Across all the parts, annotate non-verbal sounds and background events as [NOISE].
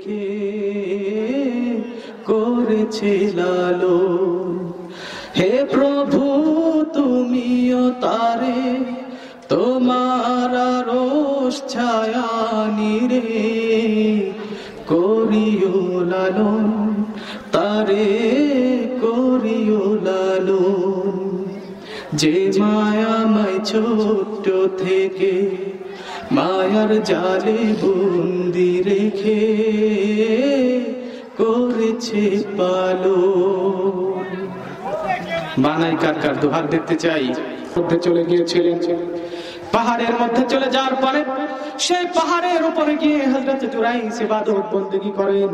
রেখে করেছে লালন হে প্রভু, তুমিও তারে, তোমার রোষ ছায়া নিরে করিও লালন, তারে করিও লালন। যে মায়াময় ছোট্ট থেকে মায়ার জালে বন্দি রেখে করেছে পালো। বানাই কার কার দুহার দেখতে চাই। মধ্যে চলে গিয়েছিলেন। পাহাড়ের মধ্যে চলে যাওয়ার পরে সেই পাহাড়ের উপরে গিয়ে হজরত জুরাইস ইবাদত বন্দেগী করেন।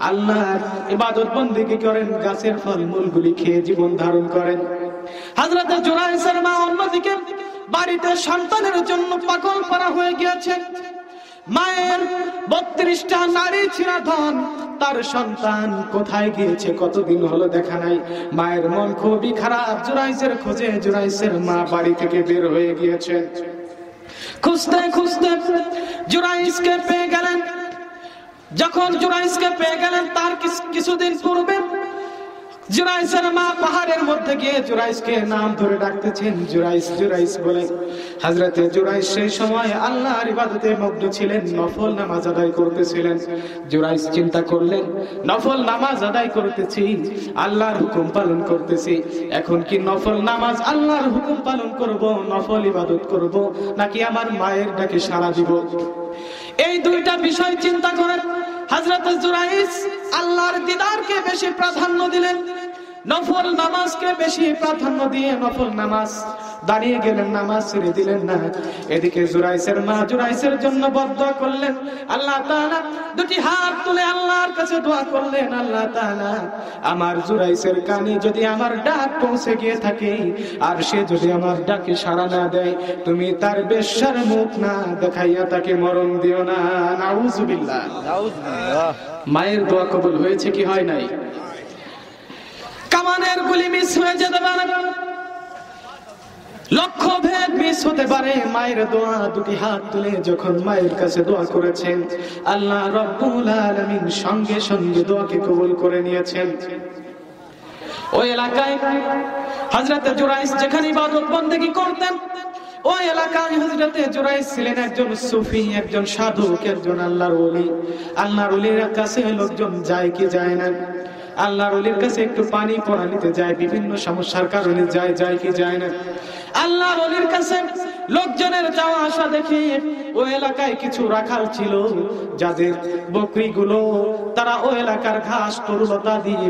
আল্লাহর ইবাদত বন্দেগী করেন, গাছের ফলমূল গুলি খেয়ে জীবন ধারণ করেন। হজরত জুরাইসের মা অন্যদিকে বাড়িতে সন্তানের জন্য পাগল করা হয়ে গিয়েছে। মায়ের বত্রিশটা নারী ছিঁড়া ধন, তার সন্তান কোথায় গিয়েছে কতদিন হলো দেখা নাই। মায়ের মন খুবই খারাপ, জুরাইসের খোঁজে জুরাইসের মা বাড়ি থেকে বের হয়ে গিয়েছে। খুঁজতে খুঁজতে জুরাইসকে পেয়ে গেলেন। যখন জুরাইসকে পেয়ে গেলেন, তার কিছুদিন পূর্বে জুরাইসের মা পাহাড়ের মধ্যে গিয়ে জুরাইসকে নাম ধরে ডাকতেছেন জুরাইস জুরাইস বলে হাজরতে জুরাইস সেই সময় আল্লাহর ইবাদতে মগ্ন ছিলেন, নফল নামাজ আদায় করতেছিলেন। জুরাইস চিন্তা করলেন, নফল নামাজ আদায় করতেছি, আল্লাহর হুকুম পালন করতেছি। এখন কি নফল নামাজ আল্লাহর হুকুম পালন করব, নফল ইবাদত করব, নাকি আমার মায়ের ডাকে সাড়া দিব? এই দুইটা বিষয় চিন্তা করেন হযরত জুরাইস আল্লাহর দিদারকে বেশি প্রাধান্য দিলেন। নফল নামাজকে বেশি প্রাধান্য দিয়ে নফল নামাজ। দাঁড়িয়ে গেলেন নামাজ ছেড়ে দিলেন না। এদিকে জুরাইসের মা জুরাইসের জন্য বদ্ধ করলেন। আল্লাহ তাআলা দুটি হাত তুলে আল্লাহর কাছে দোয়া করলেন আল্লাহ তাআলা আমার জুরাইসের কানে যদি আমার ডাক পৌঁছে গিয়ে থাকে আর সে যদি আমার ডাকে সাড়া না দেয় তুমি তার বেশ্যার মুখ না দেখাইয়া তাকে মরণ দিও না। নাউজুবিল্লাহ। মায়ের দোয়া কবুল হয়েছে কি হয় নাই? কামানের গুলি মিস হয়ে যেতে পারে। লক্ষ্য ভেদ মিস হতে পারে। মায়ের দোয়া, দুটি হাত তুলে যখন মায়ের কাছে দোয়া করেছেন, আল্লাহ রব্বুল সঙ্গে সঙ্গে দোয়াকে কবুল করে নিয়েছেন। ওই এলাকায় হযরত জুরাইস যেখানে ইবাদত বন্দেগী করতেন, ওই এলাকায় হযরতে জুরাইস ছিলেন একজন সুফি, একজন সাধক, একজন আল্লাহর ওলি। আল্লাহর ওলির কাছে লোকজন যায় কি যায় না। আল্লাহর ওলির কাছে একটু পানি পড়া নিতে যায়, বিভিন্ন সমস্যার কারণে যায় যায় কি যায় না। আল্লাহর ওলির কাছে লোকজনের যাওয়া আসা দেখে ওই এলাকায় কিছু রাখাল ছিল, যাদের বকরিগুলো তারা ওই এলাকার ঘাস, তরুলতা দিয়ে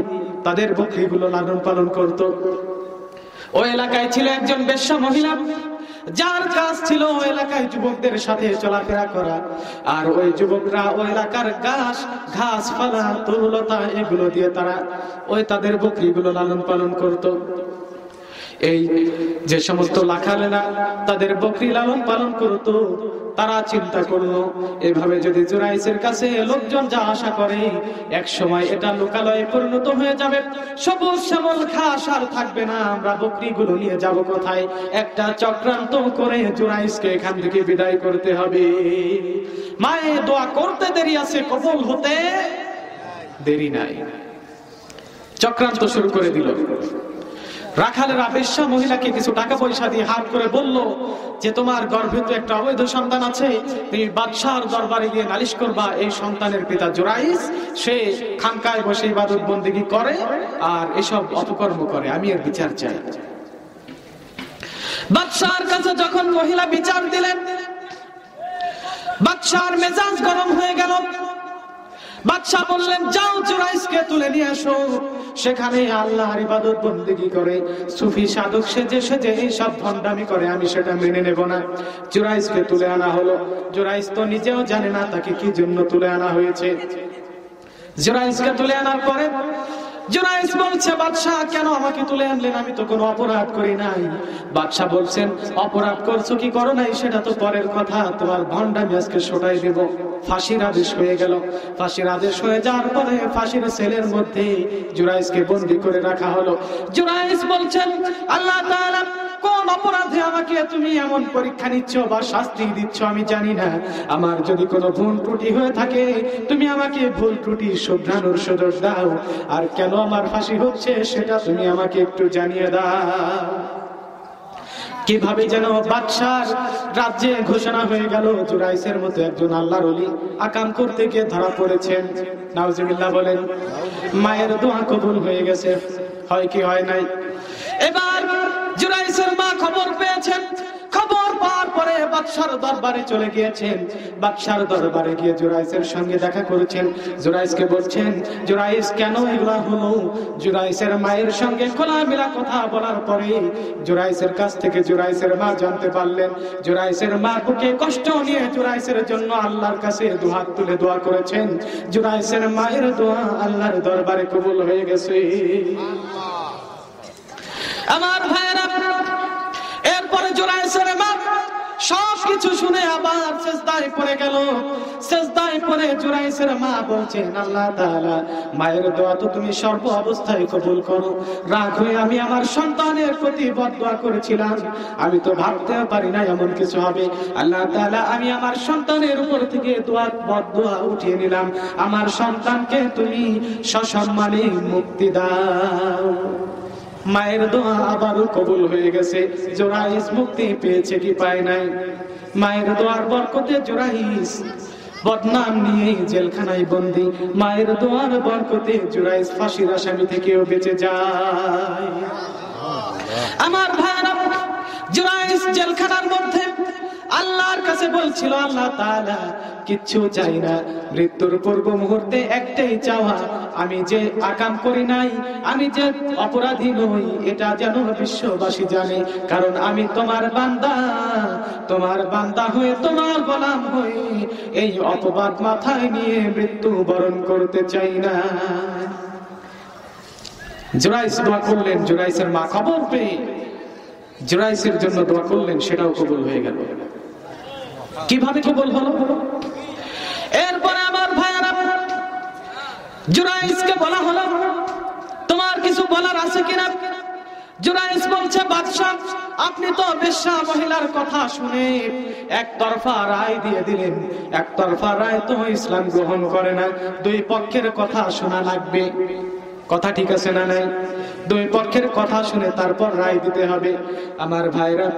তাদের বকরিগুলো লালন পালন করত। ওই এলাকায় ছিল একজন বেশ্যা মহিলা যার কাজ ছিল ওই এলাকায় যুবকদের সাথে চলাফেরা করা। আর ওই যুবকরা ওই এলাকার ঘাস ঘাস পালা তরুলতা, এগুলো দিয়ে তারা ওই তাদের বকরিগুলো লালন পালন করত। এই যে সমস্ত লাখালেনা তাদের বকরি লালন পালন করত, তারা চিন্তা করল, এভাবে যদি জুরাইসের কাছে লোকজন যা আশা করে এক সময় এটা লোকালয়ে পরিণত হয়ে যাবে। সবুজ শ্যামল ঘাস আর থাকবে না, আমরা বকরিগুলো নিয়ে যাব কোথায়? একটা চক্রান্ত করে জুরাইসকে এখান থেকে বিদায় করতে হবে। মায়ে দোয়া করতে দেরি আছে, কবল হতে দেরি নাই। চক্রান্ত শুরু করে দিল। রাখালেরা বেশ্যা মহিলাকে কিছু টাকা পয়সা দিয়ে হাত করে বলল যে তোমার গর্ভে তো একটা অবৈধ সন্তান আছে, তুমি বাদশাহর দরবারে গিয়ে নালিশ করবা, এই সন্তানের পিতা জোরাইস, সে খানকায় বসে ইবাদত বন্দিগি করে আর এসব অপকর্ম করে, আমি এর বিচার চাই। বাদশাহর কাছে যখন মহিলা বিচার দিলেন বাদশাহর মেজাজ গরম হয়ে গেল। বাদশাহ বললেন, যাও জুরাইসকে তুলে নিয়ে আসো। সেখানে আল্লাহর ইবাদত বন্দেগী করে? সুফি সাধক সেজে সেজে সব ভণ্ডামি করে, আমি সেটা মেনে নেব না। জুরাইসকে তুলে আনা হলো। জুরাইস তো নিজেও জানে না তাকে কি জন্য তুলে আনা হয়েছে। জুরাইসকে তুলে আনার পরে অপরাধ করছ কি করো নাই? সেটা তো পরের কথা। তোমার ভন্ডা মেজকে শোটাই দেব। ফাঁসির আদেশ হয়ে গেল। ফাঁসির আদেশ হয়ে যাওয়ার পরে ফাঁসির মধ্যে জুরাইসকে বন্দি করে রাখা হলো। জুরাইস বলছেন, আল্লাহ কোন অপরাধে আমাকে তুমি এমন পরীক্ষা নিচ্ছ বা শাস্তি দিচ্ছ আমি জানি না। আমার যদি কোনো ভুল ত্রুটি হয়ে থাকে, তুমি আমাকে ভুল ত্রুটি শুধরানোর সুযোগ দাও। আর কেন আমার ফাঁসি হচ্ছে, সেটা তুমি আমাকে একটু জানিয়ে দাও। কীভাবে যেন বাদশার রাজ্যে ঘোষণা হয়ে গেল, জুরাইসের মতো একজন আল্লাহর অলি আকাম করতে গিয়ে ধরা পড়েছেন। নাউজুবিল্লাহ বলেন, মায়ের দোয়া কবুল হয়ে গেছে। হয় কি হয় নাই? এবার বাদশার দরবারে চলে গিয়েছেন। বাদশার দরবারে গিয়ে জুরাইসের সঙ্গে দেখা করেছেন। জুরাইসকে বলছেন জুরাইস কেন এগুলা হলো? জুরাইসের মায়ের সঙ্গে খোলামেলা কথা বলার পরে জুরাইসের কাছ থেকে জুরাইসের মা জানতে পারলেন। জুরাইসের মা বুকে কষ্ট নিয়ে জুরাইসের জন্য আল্লাহর কাছে দুহাত তুলে দোয়া করেছেন। জুরাইসের মায়ের দোয়া আল্লাহর দরবারে কবুল হয়ে গেছে। আমার ভাইয়েরা এরপরে জোরাইসের মা সব কিছু শুনে আবার সেজদায় পড়ে গেল। সেজদায় পড়ে জোরাইসের মা বলছেন, আল্লাহ তাআলা, মায়ের দোয়া তো তুমি সর্ব অবস্থায় কবুল করো। রাগ হয়ে আমি আমার সন্তানের প্রতি বদদোয়া করেছিলাম। আমি তো ভাবতে পারি না এমন কিছু হবে। আল্লাহ তাআলা, আমি আমার সন্তানের উপর থেকে দোয়া, বদদোয়া উঠিয়ে নিলাম। আমার সন্তানকে তুমি সসম্মানে মুক্তি দাও। মায়ের দোয়া আবারও কবুল হয়ে গেছে। জোরাইস মুক্তি পেয়েছে কি পায় নাই? মায়ের দোয়ার বরকতে জোরাইস বদনাম নিয়ে জেলখানায় বন্দি। মায়ের দোয়ার বরকতে জোরাইস ফাঁসির আসামি থেকেও বেঁচে যায়। আমার ভাইরা জোরাইস জেলখানার মধ্যে আল্লাহর কাছে বলছিল, আল্লাহ তাআলা, কিচ্ছু চাই না। মৃত্যুর পূর্ব মুহূর্তে একটাই চাওয়া, আমি যে আকাম করি নাই, আমি যে অপরাধী নই, এটা যেন বিশ্ববাসী জানে। কারণ আমি তোমার বান্দা তোমার বান্দা হয়ে তোমার গোলাম হয়ে এই অপবাদ মাথায় নিয়ে মৃত্যু বরণ করতে চাই না। জোরাইস দোয়া করলেন জোরাইসের মা খবর পেয়ে জোরাইসের জন্য দোয়া করলেন, সেটাও কবুল হয়ে গেল। কীভাবে কবুল হলো? এরপরে আমার ভাইয়ারা জুরাইসকে বলা হলো, তোমার কিছু বলার আছে কিনা? জুরাইস বলছে, বাদশাহ, আপনি তো বেশ্যা মহিলার কথা শুনে একতরফা রায় দিয়ে দিলেন। একতরফা রায় তো ইসলাম গ্রহণ করে না। দুই পক্ষের কথা শোনা লাগবে। কথা ঠিক আছে না নাই? দুই পক্ষের কথা শুনে তারপর রায় দিতে হবে। আমার ভাইরা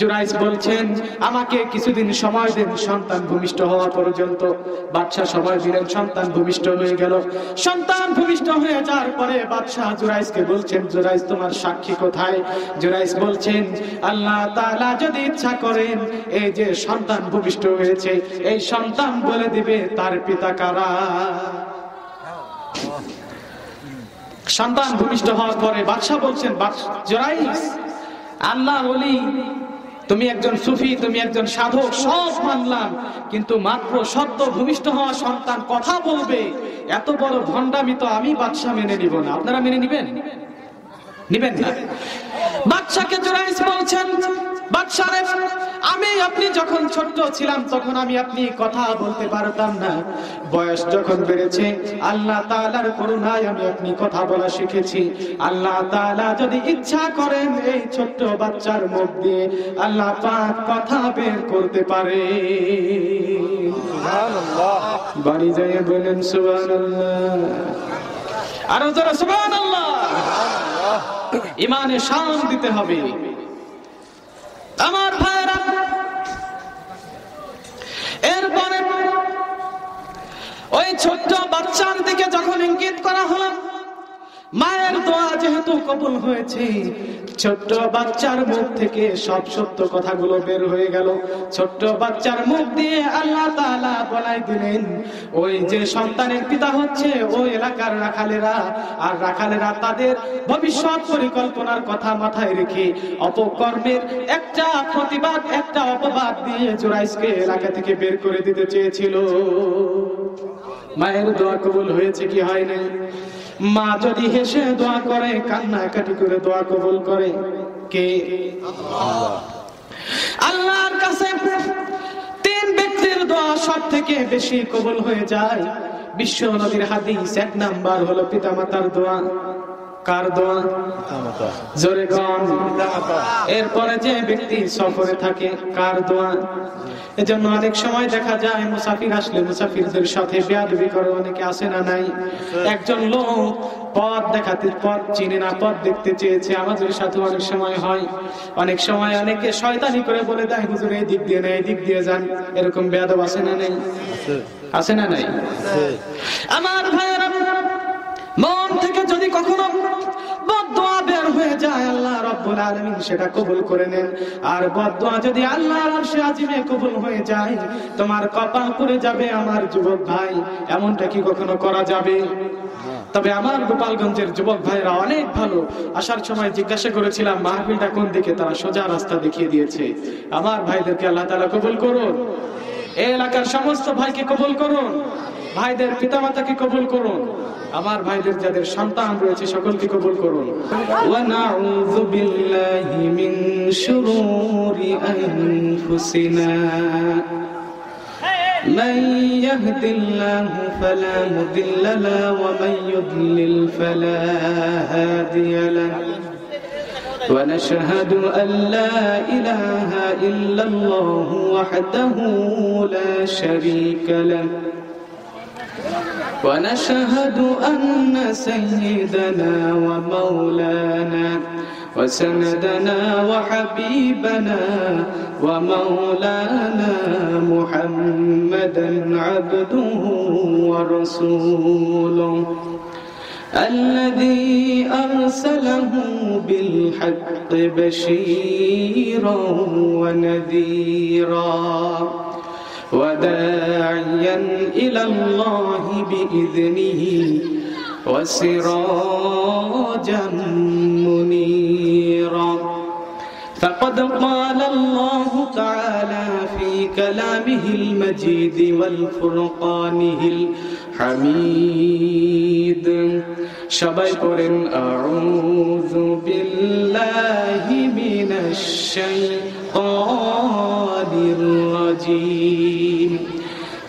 জুরাইস বলছেন, আমাকে কিছুদিন সময় দিন, সন্তান ভূমিষ্ঠ হওয়া পর্যন্ত। বাদশাহ সময় দিলেন সন্তান ভূমিষ্ঠ হয়ে গেল। সন্তান ভূমিষ্ঠ হয়ে যাওয়ার পরে বাদশাহ জুরাইসকে বলছেন জুরাইস তোমার সাক্ষী কোথায়? জুরাইস বলছেন, আল্লাহ তাআলা যদি ইচ্ছা করেন, এই যে সন্তান ভূমিষ্ঠ হয়েছে, এই সন্তান বলে দিবে, তার পিতা কারা? সন্তান ভূমিষ্ঠ হওয়ার পরে বাদশাহ বলছেন জরাইস আল্লাহ বলি তুমি একজন সুফি, তুমি একজন সাধক, সব মানলাম। কিন্তু মাত্র সত্য ভূমিষ্ঠ হওয়া সন্তান কথা বলবে। এত বড় ভণ্ডামি তো আমি বাদশাহ মেনে নিব না। আপনারা মেনে নিবেন? নিবেন না। বাদশাকে জোরাইস বলছেন বাদশাহ আমি আপনি যখন ছোট্ট ছিলাম তখন আমি আপনি কথা বলতে পারতাম না। বয়স যখন বেড়েছে আল্লাহ তাআলার করুণায় আমি আপনি কথা বলা শিখেছি। আল্লাহ তাআলা যদি ইচ্ছা করেন এই ছোট্ট বাচ্চার মুখ দিয়ে আল্লাহ পাক কথা বের করতে পারে। বাড়ি যাইয়ে বলেন সুবহানাল্লাহ। আরও যারা সুবহানাল্লাহ। ইমানে শান দিতে হবে। আমার ভাইরা এরপরে ওই ছোট্ট বাচ্চার দিকে যখন ইঙ্গিত করা হলো মায়ের দোয়া যেহেতু কবুল হয়েছে, ছোট্ট বাচ্চার মুখ থেকে সব সত্য কথাগুলো বের হয়ে গেল। ছোট্ট বাচ্চার মুখ দিয়ে আল্লাহ তাআলা বলাই দিলেন, ওই যে সন্তানের পিতা হচ্ছে ওই এলাকার রাখালেরা, আর রাখালেরা তাদের ভবিষ্যৎ পরিকল্পনার কথা মাথায় রেখে অপকর্মের একটা প্রতিবাদ, একটা অপবাদ দিয়ে জুরাইসকে এলাকা থেকে বের করে দিতে চেয়েছিল। মায়ের দোয়া কবুল হয়েছে কি হয় নাই? মা যদি হেসে দোয়া করে, কান্নাকাটি করে দোয়া কবুল করে, কে? আল্লাহর কাছে তিন ব্যক্তির দোয়া সব থেকে বেশি কবুল হয়ে যায়। বিশ্ব নদীর হাদিস এক নাম্বার হলো পিতামাতার দোয়া। কার দোয়া জোরে গন এরপরে যে ব্যক্তি সফরে থাকে কার দোয়া এজন্য অনেক সময় দেখা যায় মুসাফির আসলে মুসাফিরদের সাথে বেয়াদবি করে অনেকে আসে না নাই? একজন লোক পথ দেখাতে পথ চিনে না পথ দেখতে চেয়েছে আমাদের সাথে অনেক সময় হয়। অনেক সময় অনেকে শয়তানি করে বলে দেয় হুজুর এই দিক দিয়ে না এই দিক দিয়ে যান। এরকম বেয়াদব আসে না নেই? আসে না নাই? আমার যদি কখনো বদদোয়া বের হয়ে যায়, আল্লাহ রাব্বুল আলামিন সেটা কবুল করে নেন। আর বদদোয়া যদি আল্লাহর আরশে আজিমে কবুল হয়ে যায়, তোমার কপাল পুড়ে যাবে আমার যুবক ভাই। এমনটা কি কখনো করা যাবে? তবে আমার গোপালগঞ্জের যুবক ভাইরা অনেক ভালো। আসার সময় জিজ্ঞাসা করেছিলাম, মাহফিলটা কোন দিকে? তারা সোজা রাস্তা দেখিয়ে দিয়েছে। আমার ভাইদেরকে আল্লাহ তালা কবুল করুন। এই এলাকার সমস্ত ভাইকে কবুল করুন। ভাইদের পিতামাতাকে কবুল করুন। আমার ভাইদের যাদের সন্তান রয়েছে সকলকে কবুল করুন। ওয়া নাউযু বিল্লাহি মিন শুরুরি আনফুসিনা। من يهد الله فلا مضل له ومن يضلل فلا هادي له ونشهد أن لا إله إلا الله وحده لا شريك له ونشهد أن سيدنا ومولانا وسندنا وحبيبنا ومولانا محمدا عبده ورسوله الذي أرسله بالحق بشيرا ونذيرا وداعيا إلى الله بإذنه وسراجا منيرا. فقد قال الله تعالى في كلامه المجيد والفرقانه الحميد. شبكر أعوذ بالله من الشيطان الرجيم.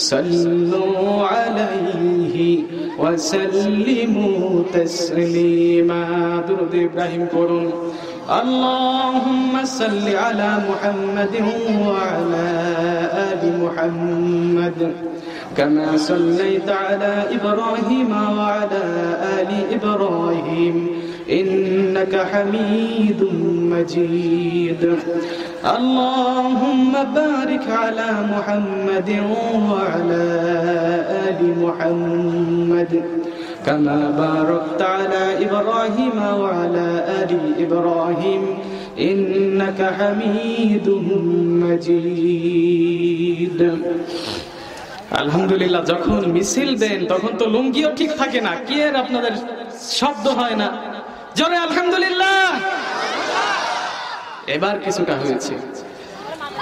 صلوا عليه وسلموا تسليما. درود إبراهيم قرون اللهم صل على محمد وعلى آل محمد. كما صليت على إبراهيم وعلى آل إبراهيم. إنك حميد مجيد. اللهم بارك على محمد وعلى آل محمد كما باركت على إبراهيم وعلى آل إبراهيم إنك حميد مجيد আলহামদুলিল্লাহ যখন মিছিল দেন তখন তো লুঙ্গিও ঠিক থাকে না কি এর আপনাদের শব্দ হয় না জোরে আলহামদুলিল্লাহ এবার কিছুটা হয়েছে।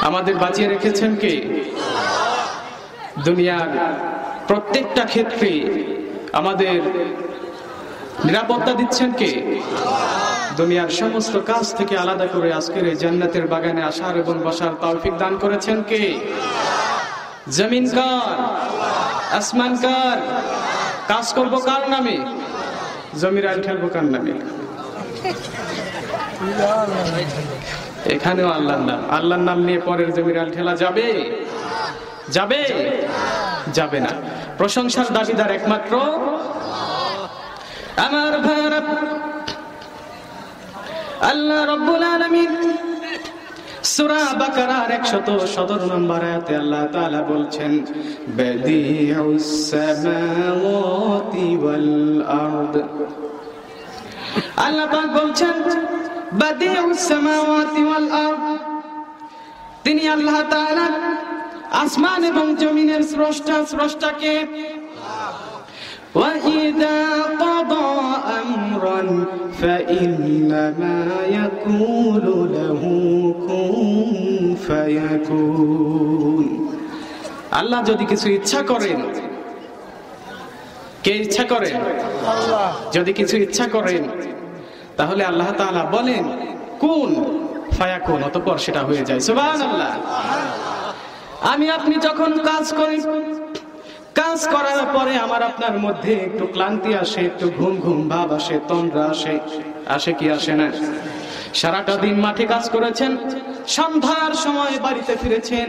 আমাদের বাঁচিয়ে রেখেছেন কে? দুনিয়ার প্রত্যেকটা ক্ষেত্রে আমাদের নিরাপত্তা দিচ্ছেন কে? দুনিয়ার সমস্ত কাজ থেকে আলাদা করে আজকের এই জান্নাতের বাগানে আসার এবং বসার তৌফিক দান করেছেন কে? জমিন কার? আসমান কার? কাজ করব কার নামে? জমির আল ঠেলবো কার নামে? এখানেও আল্লাহর নাম। আল্লাহর নাম নিয়ে পরের জমির আল ঠেলা যাবে? যাবে? যাবে না। প্রশংসার দাবিদার একমাত্র আমার ভাইরা আল্লাহ রব্বুল আলামিন সূরা বাকারার 117 নম্বর আয়াতে আল্লাহ তাআলা বলছেন বাদিউস সামাওয়াতি ওয়াল আরদ। আল্লাহ পাক বলছেন বাদিউস সামাওয়াতি ওয়াল আরদ তিনি আল্লাহ তাআলা আসমান এবং জমিনের স্রষ্টা স্রষ্টাকে وإذا قضى أمرا فإنما يقول له كن فيكون আল্লাহ যদি কিছু ইচ্ছা করেন কে ইচ্ছা করেন যদি কিছু ইচ্ছা করেন তাহলে আল্লাহ তাআলা বলেন, কোন? ফায়াকুন, অতঃপর সেটা হয়ে যায়। সুবহানাল্লাহ। আমি আপনি যখন কাজ করি, কাজ করার পরে আমার আপনার মধ্যে একটু ক্লান্তি আসে, একটু ঘুম ঘুম ভাব আসে, তন্দ্রা আসে আসে কি আসে না? সারাটা দিন মাঠে কাজ করেছেন সন্ধ্যার সময় বাড়িতে ফিরেছেন,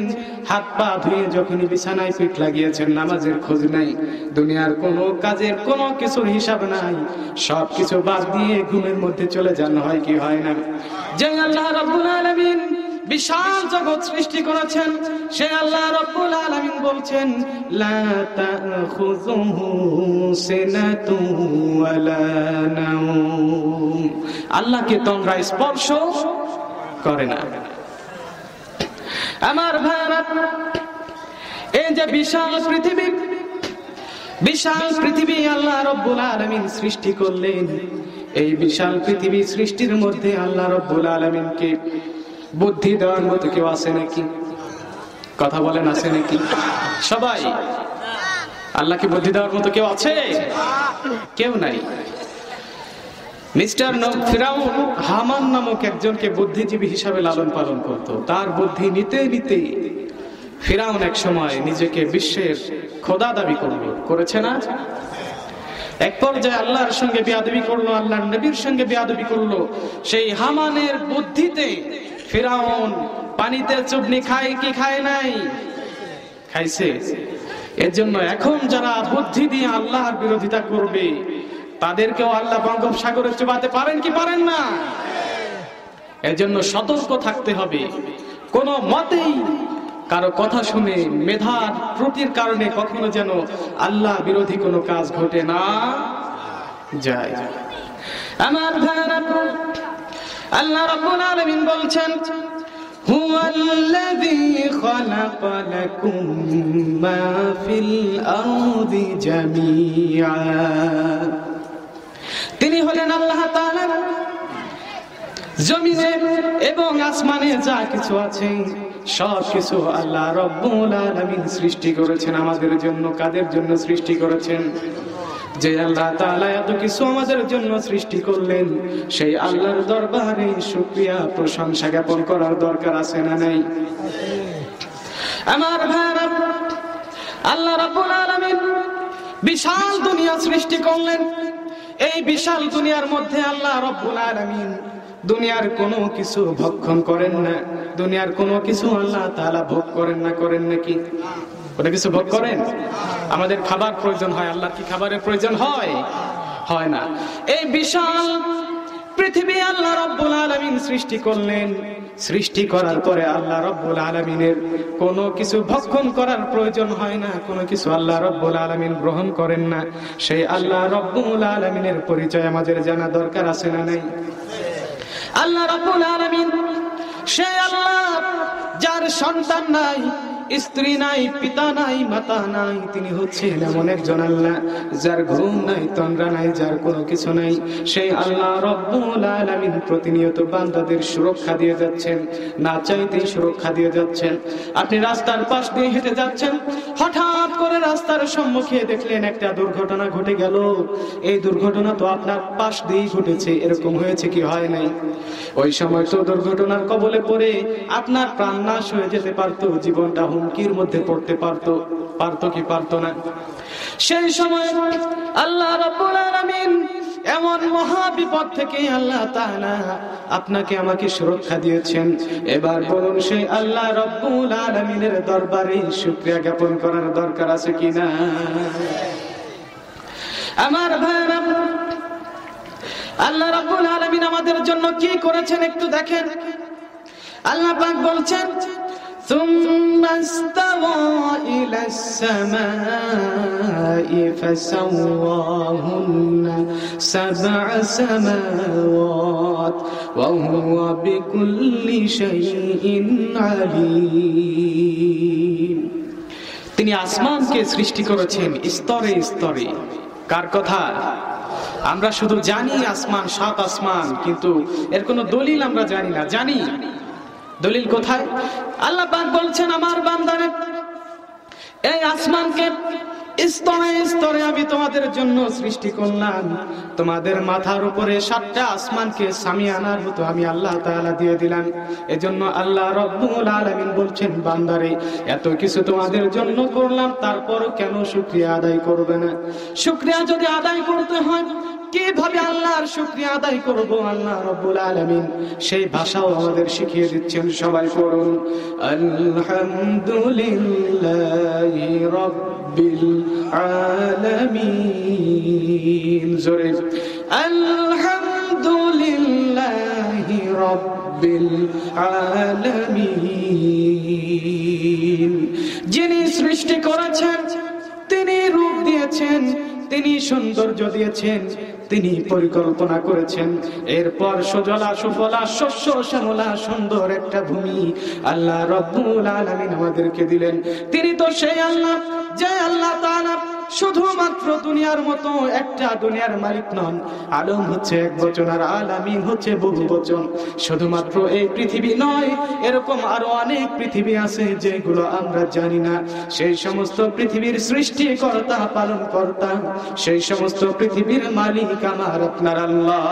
হাত পা ধুয়ে যখনই বিছানায় পিঠ লাগিয়েছেন, নামাজের খোঁজ নাই, দুনিয়ার কোনো কাজের কোনো কিছুর হিসাব নাই সব কিছু বাদ দিয়ে ঘুমের মধ্যে চলে যান, হয় কি হয় না। যে আল্লাহ রাব্বুল আলামিন বিশাল জগৎ সৃষ্টি করেছেন, সে আল্লাহ রব্বুল আলামিন বলছেন, লা তাখুযুহু সিনাতু ওয়ালা নাওম। আল্লাহকে তোমরা স্পর্শ করে না। আমার ভাইরা এই যে বিশাল পৃথিবী বিশাল পৃথিবী আল্লাহ রব্বুল আলমিন সৃষ্টি করলেন। এই বিশাল পৃথিবী সৃষ্টির মধ্যে আল্লাহ রব্বুল আলামিনকে বুদ্ধি দেওয়ার মতো কেউ আছে নাকি? কথা বলেন, আছে নাকি? সবাই? আল্লাহকে বুদ্ধি দেওয়ার মতো কেউ আছে? কেউ নাই। মিস্টার ফিরাউন হামান নামক একজনকে বুদ্ধিজীবী হিসাবে লালন পালন করত। তার বুদ্ধি নিতে নিতে ফিরাউন এক সময় নিজেকে বিশ্বের খোদা দাবি করল। করেছে না? এক পর্যায়ে আল্লাহর সঙ্গে বিয়াদবি করল, আল্লাহর নবীর সঙ্গে বিয়াদবি করল। সেই হামানের বুদ্ধিতে ফিরাউন পানিতে চুবনি খায় কি খায় নাই? খাইছে। এর জন্য এখন যারা বুদ্ধি দিয়ে আল্লাহর বিরোধিতা করবে তাদেরকেও আল্লাহ বঙ্গোপসাগরে চুবাতে পারেন কি পারেন না এর জন্য সতর্ক থাকতে হবে কোন মতেই কারো কথা শুনে মেধার ত্রুটির কারণে কখনো যেন আল্লাহ বিরোধী কোনো কাজ ঘটে না যায় আমার ভাইরা আল্লাহ রাব্বুল আলামিন বলছেন هو الذي خلق لكم ما في الأرض جميعا তিনি হলেন আল্লাহ জমিনে এবং আসমানে যা কিছু আছে, সব কিছু আল্লাহ রব্বুল সৃষ্টি করেছেন আমাদের জন্য, কাদের জন্য সৃষ্টি করেছেন? যে আল্লাহ তাআলা এত কিছু আমাদের জন্য সৃষ্টি করলেন, সেই আল্লাহর দরবারে শুকরিয়া, প্রশংসা জ্ঞাপন করার দরকার আছে না নাই? আমার আল্লাহ রাব্বুল বিশাল দুনিয়া সৃষ্টি করলেন। এই বিশাল দুনিয়ার মধ্যে আল্লাহ রব্বুল আলামিন দুনিয়ার কোনো কিছু ভক্ষণ করেন না। দুনিয়ার কোনো কিছু আল্লাহ তাআলা ভোগ করেন না, করেন নাকি? কোনো কিছু ভোগ করেন? আমাদের খাবার প্রয়োজন হয়, আল্লাহর কি খাবারের প্রয়োজন হয়? হয় না। এই বিশাল পৃথিবী আল্লাহ রব্বুল আলামিন সৃষ্টি করলেন। সৃষ্টি করার পরে আল্লাহ রব্বুল আলমিনের কোনো কিছু ভক্ষণ করার প্রয়োজন হয় না, কোনো কিছু আল্লাহ রব্বুল আলমিন গ্রহণ করেন না। সেই আল্লাহ রব্বুল আলমিনের পরিচয় আমাদের জানা দরকার আছে না নাই? আল্লাহ রব্বুল আলমিন সে আল্লাহ যার সন্তান নাই স্ত্রী নাই, পিতা নাই, মাতা নাই, তিনি হচ্ছেন এমন একজন আল্লাহ, যার ঘুম নাই, তন্দ্রা নাই, যার কোনো কিছু নাই। সেই আল্লাহ রব্বুল আলামিন প্রতিনিয়ত বান্দাদের সুরক্ষা দিয়ে যাচ্ছেন, না চাইতেই সুরক্ষা দিয়ে যাচ্ছেন। আপনি রাস্তার পাশ দিয়ে হেঁটে যাচ্ছেন, হঠাৎ করে রাস্তার সম্মুখে দেখলেন একটা দুর্ঘটনা ঘটে গেল। এই দুর্ঘটনা তো আপনার পাশ দিয়েই ঘটেছে, এরকম হয়েছে কি হয় নাই? ওই সময় তো দুর্ঘটনার কবলে পড়ে আপনার প্রাণ নাশ হয়ে যেতে পারতো, জীবনটা হুমকির মধ্যে পড়তে পারতো পারতো কি পারতো না? সেই সময় আল্লাহ রাব্বুল আলামিন এমন মহা বিপদ থেকে আল্লাহ তাআলা আপনাকে আমাকে সুরক্ষা দিয়েছেন। এবার বলুন, সেই আল্লাহ রব্বুল আলামিনের দরবারে শুকরিয়া জ্ঞাপন করার দরকার আছে কিনা আমার ভাইরা আল্লাহ রাব্বুল আলামিন আমাদের জন্য কি করেছেন একটু দেখেন। আল্লাহ পাক বলছেন ثم استوى إلى السماء فسواهن سبع سماوات وهو بكل شيء عليم তিনি আসমানকে সৃষ্টি করেছেন স্তরে স্তরে কার কথা আমরা শুধু জানি আসমান সাত আসমান কিন্তু এর কোনো দলিল আমরা জানি না জানি দলিল কোথায়? আল্লাহ পাক বলছেন, আমার বান্দারে, এই আসমানকে স্তরে স্তরে আমি তোমাদের জন্য সৃষ্টি করলাম। তোমাদের মাথার উপরে সাতটা আসমানকে মতো আমি আল্লাহ তাআলা দিয়ে দিলাম। এজন্য আল্লাহ বলছেন, বান্দারে, এত কিছু তোমাদের জন্য করলাম, তারপরও কেন শুকরিয়া আদায় করবে না? শুকরিয়া যদি আদায় করতে হয় কীভাবে আল্লাহর শুকরিয়া আদায় করব? আল্লাহ রব্বুল আলামিন সেই ভাষাও আমাদের শিখিয়ে দিচ্ছেন, সবাই পড়ুন। রাব্বিল জোরে। যিনি সৃষ্টি করেছেন, তিনি রূপ দিয়েছেন, তিনি সৌন্দর্য দিয়েছেন তিনি পরিকল্পনা করেছেন। এরপর সজলা সুফলা শস্য শ্যামলা সুন্দর একটা ভূমি আল্লাহ রব্বুল আলমিন আমাদেরকে দিলেন। তিনি তো সেই আল্লাহ, যে আল্লাহ তাআলা শুধুমাত্র দুনিয়ার মতো একটা দুনিয়ার মালিক নন। আলম হচ্ছে এক বচন আর আলামিন হচ্ছে বহু বচন শুধুমাত্র এই পৃথিবী নয় এরকম আরও অনেক পৃথিবী আছে যেগুলো আমরা জানি না। সেই সমস্ত পৃথিবীর সৃষ্টিকর্তা পালন কর্তা সেই সমস্ত পৃথিবীর মালিক আমার আপনার আল্লাহ।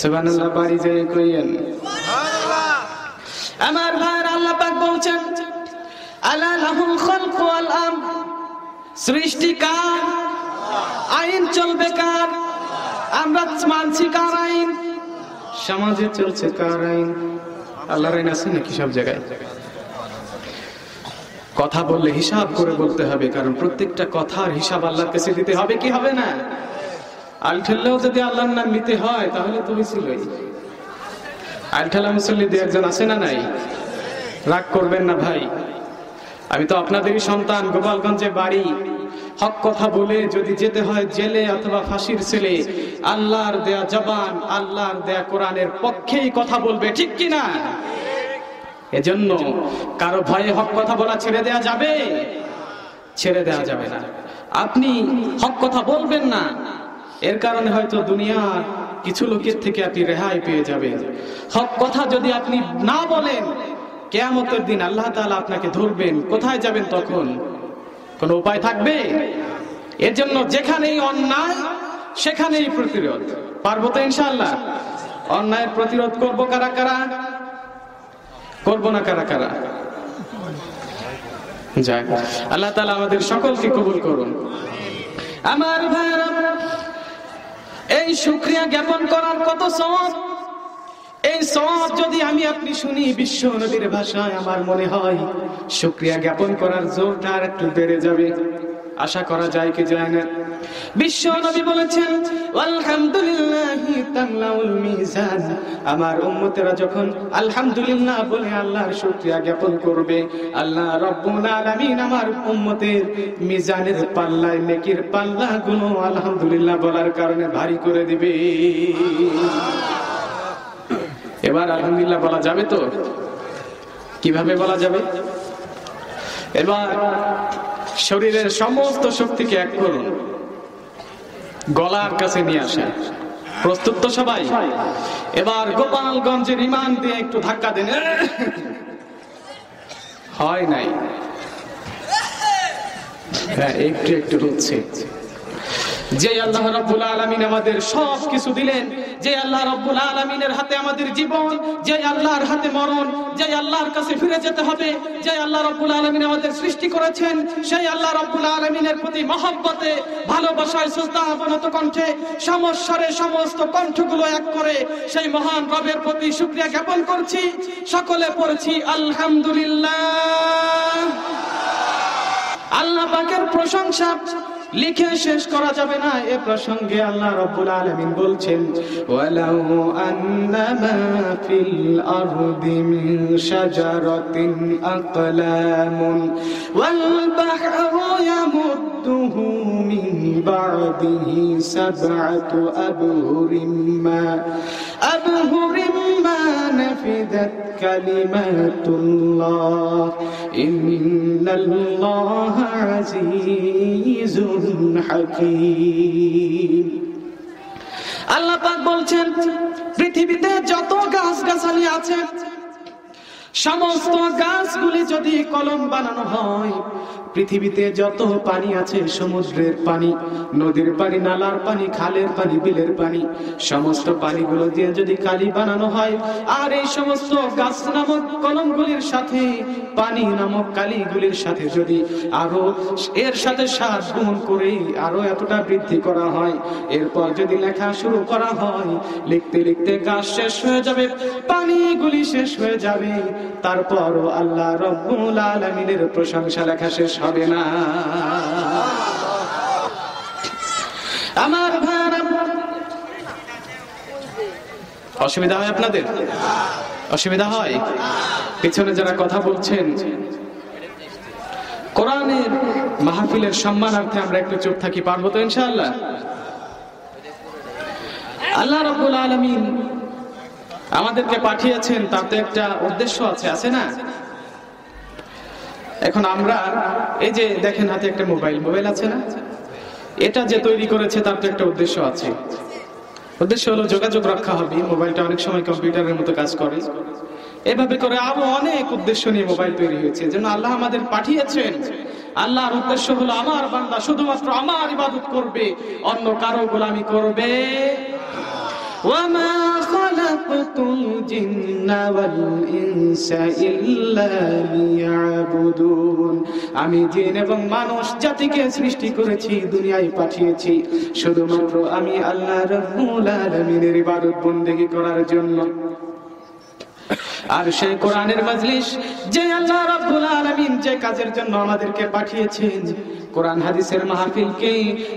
সুবহানাল্লাহ বাড়ি কইয়েন। আমার ভাইয়ের আল্লাহ পাক বলছেন আলা লাহুল খালক ওয়াল আমর? সৃষ্টি কার আইন চলবে কার? আমরা মানছি কার আইন? সমাজে চলছে কার আইন? আল্লাহর আইন আছে নাকি সব জায়গায়? কথা বললে হিসাব করে বলতে হবে, কারণ প্রত্যেকটা কথার হিসাব আল্লাহর কাছে দিতে হবে, কি হবে না? আল ঠেললেও যদি আল্লাহর নাম নিতে হয়, তাহলে তো হয়েছিলই। আল ঠেলা মুসল্লি দু একজন আছে না নাই? রাগ করবেন না ভাই। আমি তো আপনাদেরই সন্তান গোপালগঞ্জে বাড়ি। হক কথা বলে যদি যেতে হয় জেলে অথবা ফাঁসির ছেলে, আল্লাহর দেয়া জবান, আল্লাহর দেয়া কোরআনের পক্ষেই কথা বলবে, ঠিক কি না এজন্য কারও ভয়ে হক কথা বলা ছেড়ে দেয়া যাবে? ছেড়ে দেয়া যাবে না। আপনি হক কথা বলবেন না। এর কারণে হয়তো দুনিয়ার কিছু লোকের থেকে আপনি রেহাই পেয়ে যাবেন। হক কথা যদি আপনি না বলেন, কেয়ামতের দিন আল্লাহ তাআলা আপনাকে ধরবেন। কোথায় যাবেন তখন? কোনো উপায় থাকবে? এর জন্য যেখানেই অন্যায়, সেখানেই প্রতিরোধ। পারব তো ইনশাল্লাহ অন্যায়ের প্রতিরোধ করব কারা কারা? করব না কারা কারা? যাক, আল্লাহ তালা আমাদের সকলকে কবুল করুন। আমার ভাইরা এই শুক্রিয়া জ্ঞাপন করার কত সওয়াব এই সব যদি আমি আপনি শুনি বিশ্ব নবীর ভাষায়, আমার মনে হয় শুক্রিয়া জ্ঞাপন করার জোরটা আর একটু বেড়ে যাবে। আশা করা যায় কি যায় না? বিশ্ব নবী বলেছেন আমার উম্মতেরা যখন আলহামদুলিল্লাহ বলে আল্লাহর শুকরিয়া জ্ঞাপন করবে, আল্লাহ রব্বুল আলামিন আমার উম্মতের মিজানের পাল্লায়, নেকির পাল্লাগুলো আলহামদুলিল্লাহ বলার কারণে ভারী করে দিবে। এবার আলহামদুলিল্লাহ বলা যাবে তো? কীভাবে বলা যাবে? এবার শরীরের সমস্ত শক্তিকে এক করুন। গলার কাছে নিয়ে আসেন। প্রস্তুত তো সবাই? এবার গোপালগঞ্জের ইমান দিয়ে একটু ধাক্কা দেন। হয় নাই। হ্যাঁ একটু একটু হচ্ছে যে আল্লাহ রাব্বুল আলামিন আমাদের সব কিছু দিলেন, যে আল্লাহ রাব্বুল আলামিনের হাতে আমাদের জীবন, যে আল্লাহর হাতে মরণ, যে আল্লাহর কাছে ফিরে যেতে হবে, যে আল্লাহ রাব্বুল আলামিন আমাদের সৃষ্টি করেছেন, সেই আল্লাহ রাব্বুল আলামিনের প্রতি মহব্বতে, ভালোবাসায় শ্রদ্ধা অবনত কণ্ঠে সমস্যারে সমস্ত কণ্ঠগুলো এক করে সেই মহান রবের প্রতি শুকরিয়া জ্ঞাপন করছি। সকলে পড়েছি, আলহামদুলিল্লাহ। আল্লাহ পাকের প্রশংসা লিখে শেষ করা যাবে না এ প্রসঙ্গে আল্লাহ রাব্বুল আলামিন বলছেন, ওয়ালাউ আন্নামা ফিল আরদি মিন বা'দিহি সাবআতু আবহুরিম মা মা نفدت كلمات الله إن الله عزيز حكيم আল্লাহ পাক বলছেন পৃথিবীতে যত গাছ গাছালি আছে সমস্ত গাছগুলি যদি কলম বানানো হয় পৃথিবীতে যত পানি আছে, সমুদ্রের পানি, নদীর পানি, নালার পানি, খালের পানি, বিলের পানি, সমস্ত পানিগুলো দিয়ে যদি কালি বানানো হয়, আর এই সমস্ত গাছ নামক কলমগুলির সাথে, পানি নামক কালিগুলির সাথে যদি আরও এর সাথে সাত গুণ করে আরও এতটা বৃদ্ধি করা হয়, এরপর যদি লেখা শুরু করা হয়, লিখতে লিখতে গাছ শেষ হয়ে যাবে, পানিগুলি শেষ হয়ে যাবে, তারপরও আল্লাহ রব্বুল আলমিনের প্রশংসা লেখা শেষ হবে না। আমার অসুবিধা হয় আপনাদের? অসুবিধা হয়? পিছনে যারা কথা বলছেন কোরআনের মাহফিলের সম্মানার্থে আমরা একটু চুপ থাকি, পারব তো ইনশাআল্লাহ? আল্লাহ রাব্বুল আলামিন আমাদেরকে পাঠিয়েছেন, তার তো একটা উদ্দেশ্য আছে আছে না? এখন আমরা, এই যে দেখেন হাতে একটা মোবাইল মোবাইল আছে না? এটা যে তৈরি করেছে, তার তো একটা উদ্দেশ্য আছে। উদ্দেশ্য হলো যোগাযোগ রক্ষা হবে। মোবাইলটা অনেক সময় কম্পিউটারের মতো কাজ করে। এভাবে করে আরও অনেক উদ্দেশ্য নিয়ে মোবাইল তৈরি হয়েছে। যেন আল্লাহ আমাদের পাঠিয়েছেন। আল্লাহর উদ্দেশ্য হলো, আমার বান্দা শুধুমাত্র আমার ইবাদত করবে, অন্য কারও গোলামি করবে وما خلقت الجن والإنس إلا ليعبدون আমি জিন এবং মানুষ জাতিকে সৃষ্টি করেছি, দুনিয়ায় পাঠিয়েছি। শুধুমাত্র আমি আল্লাহ রব্বুল আলামিনের ইবাদত বندگی করার জন্য। আর সেই কোরআনের মজলিস যে আল্লাহ রাব্বুল আলামিন যে কাজের জন্য আমাদেরকে পাঠিয়েছেন, কোরআন হাদিসের মাহফিলকে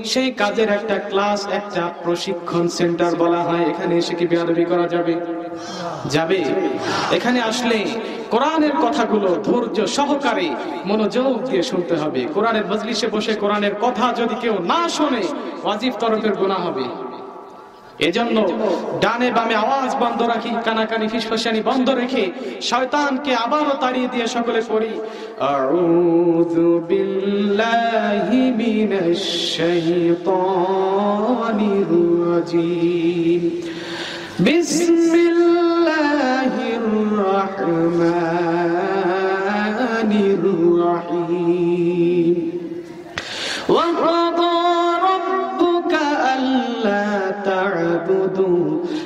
সেই কাজের একটা ক্লাস, একটা প্রশিক্ষণ সেন্টার বলা হয়। এখানে এসে কি বেয়াদবি করা যাবে? যাবে। এখানে আসলে কোরআনের কথাগুলো ধৈর্য সহকারে মনোযোগ দিয়ে শুনতে হবে। কোরআনের মজলিসে বসে কোরআনের কথা যদি কেউ না শোনে, ওয়াজিব তরফের গুনাহ হবে। এজন্য ডানে বামে আওয়াজ বন্ধ রাখি, কানাকানি ফিসফাসানি বন্ধ রেখে শয়তানকে আবারও তাড়িয়ে দিয়ে সকলে পড়ি। আউযু বিল্লাহি মিনাশ শাইতানির রাজিম। বিসমিল্লাহির রাহমানির রাহিম। ওয়া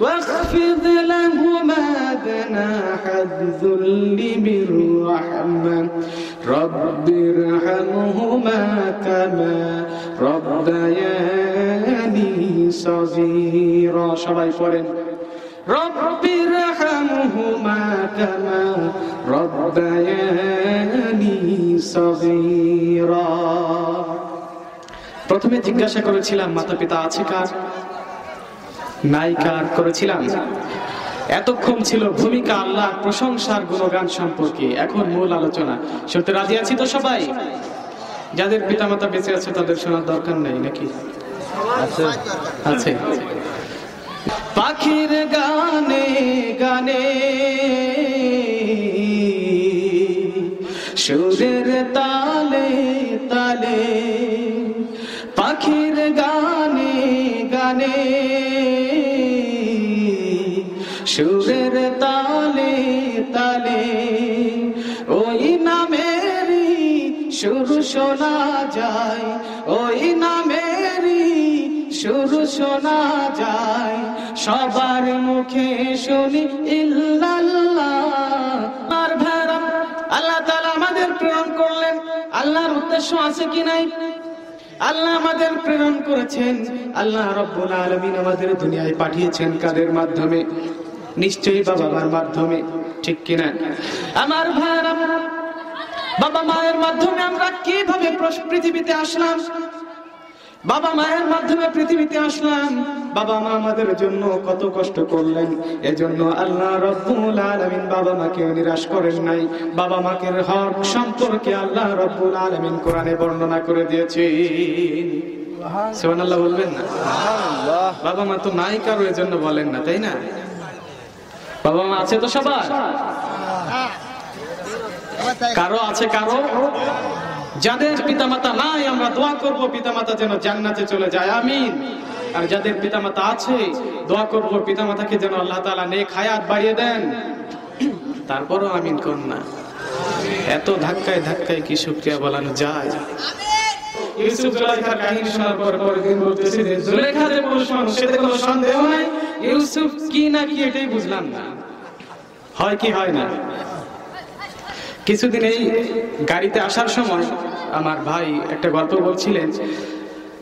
واخفض لهما جناح الذل بالرحمة رب ارحمهما كما ربياني صغيرا সবাই পড়েন رب ارحمهما كما ربياني صغيرا প্রথমে জিজ্ঞাসা করেছিলাম মাতা পিতা আছে কার নাই কার করেছিলাম। এতক্ষণ ছিল ভূমিকা আল্লাহ প্রশংসার গুণগান সম্পর্কে। এখন মূল আলোচনা। শুনতে রাজি আছি তো সবাই? যাদের পিতামাতা বেঁচে আছে তাদের শোনার দরকার নেই নাকি? আছে। পাখির গানে গানে। সুরের তালে তালে। পাখির গানে গানে। সুরের তালে তালে, ওই নামেরই সুর শোনা যায়, ওই নামেরই সুর শোনা যায়। সবার মুখে শুনি ইল্লাল্লাহ। আর ভেড়া আল্লাহ তাআলা আমাদের প্রেরণ করলেন। আল্লাহর উদ্দেশ্য আছে কি নাই? আল্লাহ আমাদের প্রেরণ করেছেন। আল্লাহ রব্বুল আলামিন আমাদের দুনিয়ায় পাঠিয়েছেন কাদের মাধ্যমে? নিশ্চয়ই বাবা মার মাধ্যমে ঠিক কিনা? আমার ভাইরা বাবা মায়ের মাধ্যমে আমরা কীভাবে পৃথিবীতে আসলাম? বাবা মায়ের মাধ্যমে পৃথিবীতে আসলাম। বাবা মা আমাদের জন্য কত কষ্ট করলেন। এজন্য আল্লাহ রব্বুল আলামিন বাবা মাকে নিরাশ করেন নাই। বাবা মাকে হক সম্পর্কে আল্লাহ রব্বুল আলামিন কোরআনে বর্ণনা করে দিয়েছে সুবহানাল্লাহ বলবেন না? বাবা মা তো নাই কারও এজন্য বলেন না তাই না? বাবা মা আছে তো সবার? কারও আছে কারও? যাদের পিতামাতা নাই, আমরা দোয়া করব পিতামাতা যেন জান্নাতে চলে যায়, আমিন। আর যাদের পিতামাতা আছে, দোয়া করব পিতামাতাকে যেন আল্লাহ তাআলা নেক হায়াত বাড়িয়ে দেন। তারপরও আমিন কোন না। এত ধাক্কায় ধাক্কায় কি শুকরিয়া বলানো যায়? ইউসুফ জুলাইখার কাহিনী শোনার পর পরের দিন বলতেছে যে জুলাইখা যে পুরুষ মানুষ সেটা কোনো সন্দেহ নাই। ইউসুফ কি না কি এটাই বুঝলাম না। হয় কি হয় না। কিছুদিন এই গাড়িতে আসার সময় আমার ভাই একটা গল্প বলছিলেন।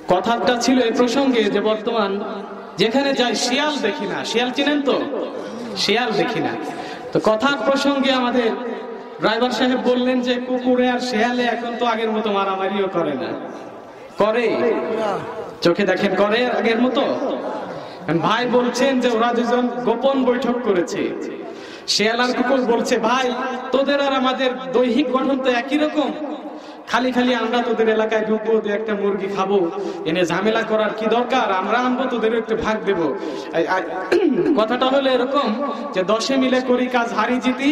কথাটা ছিল এই প্রসঙ্গে যে বর্তমান যেখানে যাই শিয়াল দেখি না। শিয়াল চিনেন তো? শিয়াল দেখি না। তো কথার প্রসঙ্গে আমাদের ড্রাইভার সাহেব বললেন যে, কুকুরে আর শিয়ালে এখন তো আগের মতো মারামারিও করে না। করে? চোখে দেখেন, করে আগের মতো? ভাই বলছেন যে ওরা দুজন গোপন বৈঠক করেছে। শিয়াল আর কুকুর বলছে, ভাই, তোদের আর আমাদের দৈহিক গঠন তো একই রকম। খালি খালি আমরা তোদের এলাকায় ঢুকবো, দু একটা মুরগি খাব। এনে ঝামেলা করার কি দরকার? আমরা আনব তোদের একটু ভাগ দেবো। [CLEARS THROAT] কথাটা হলো এরকম যে দশে মিলে করি কাজ, হারি জিতি।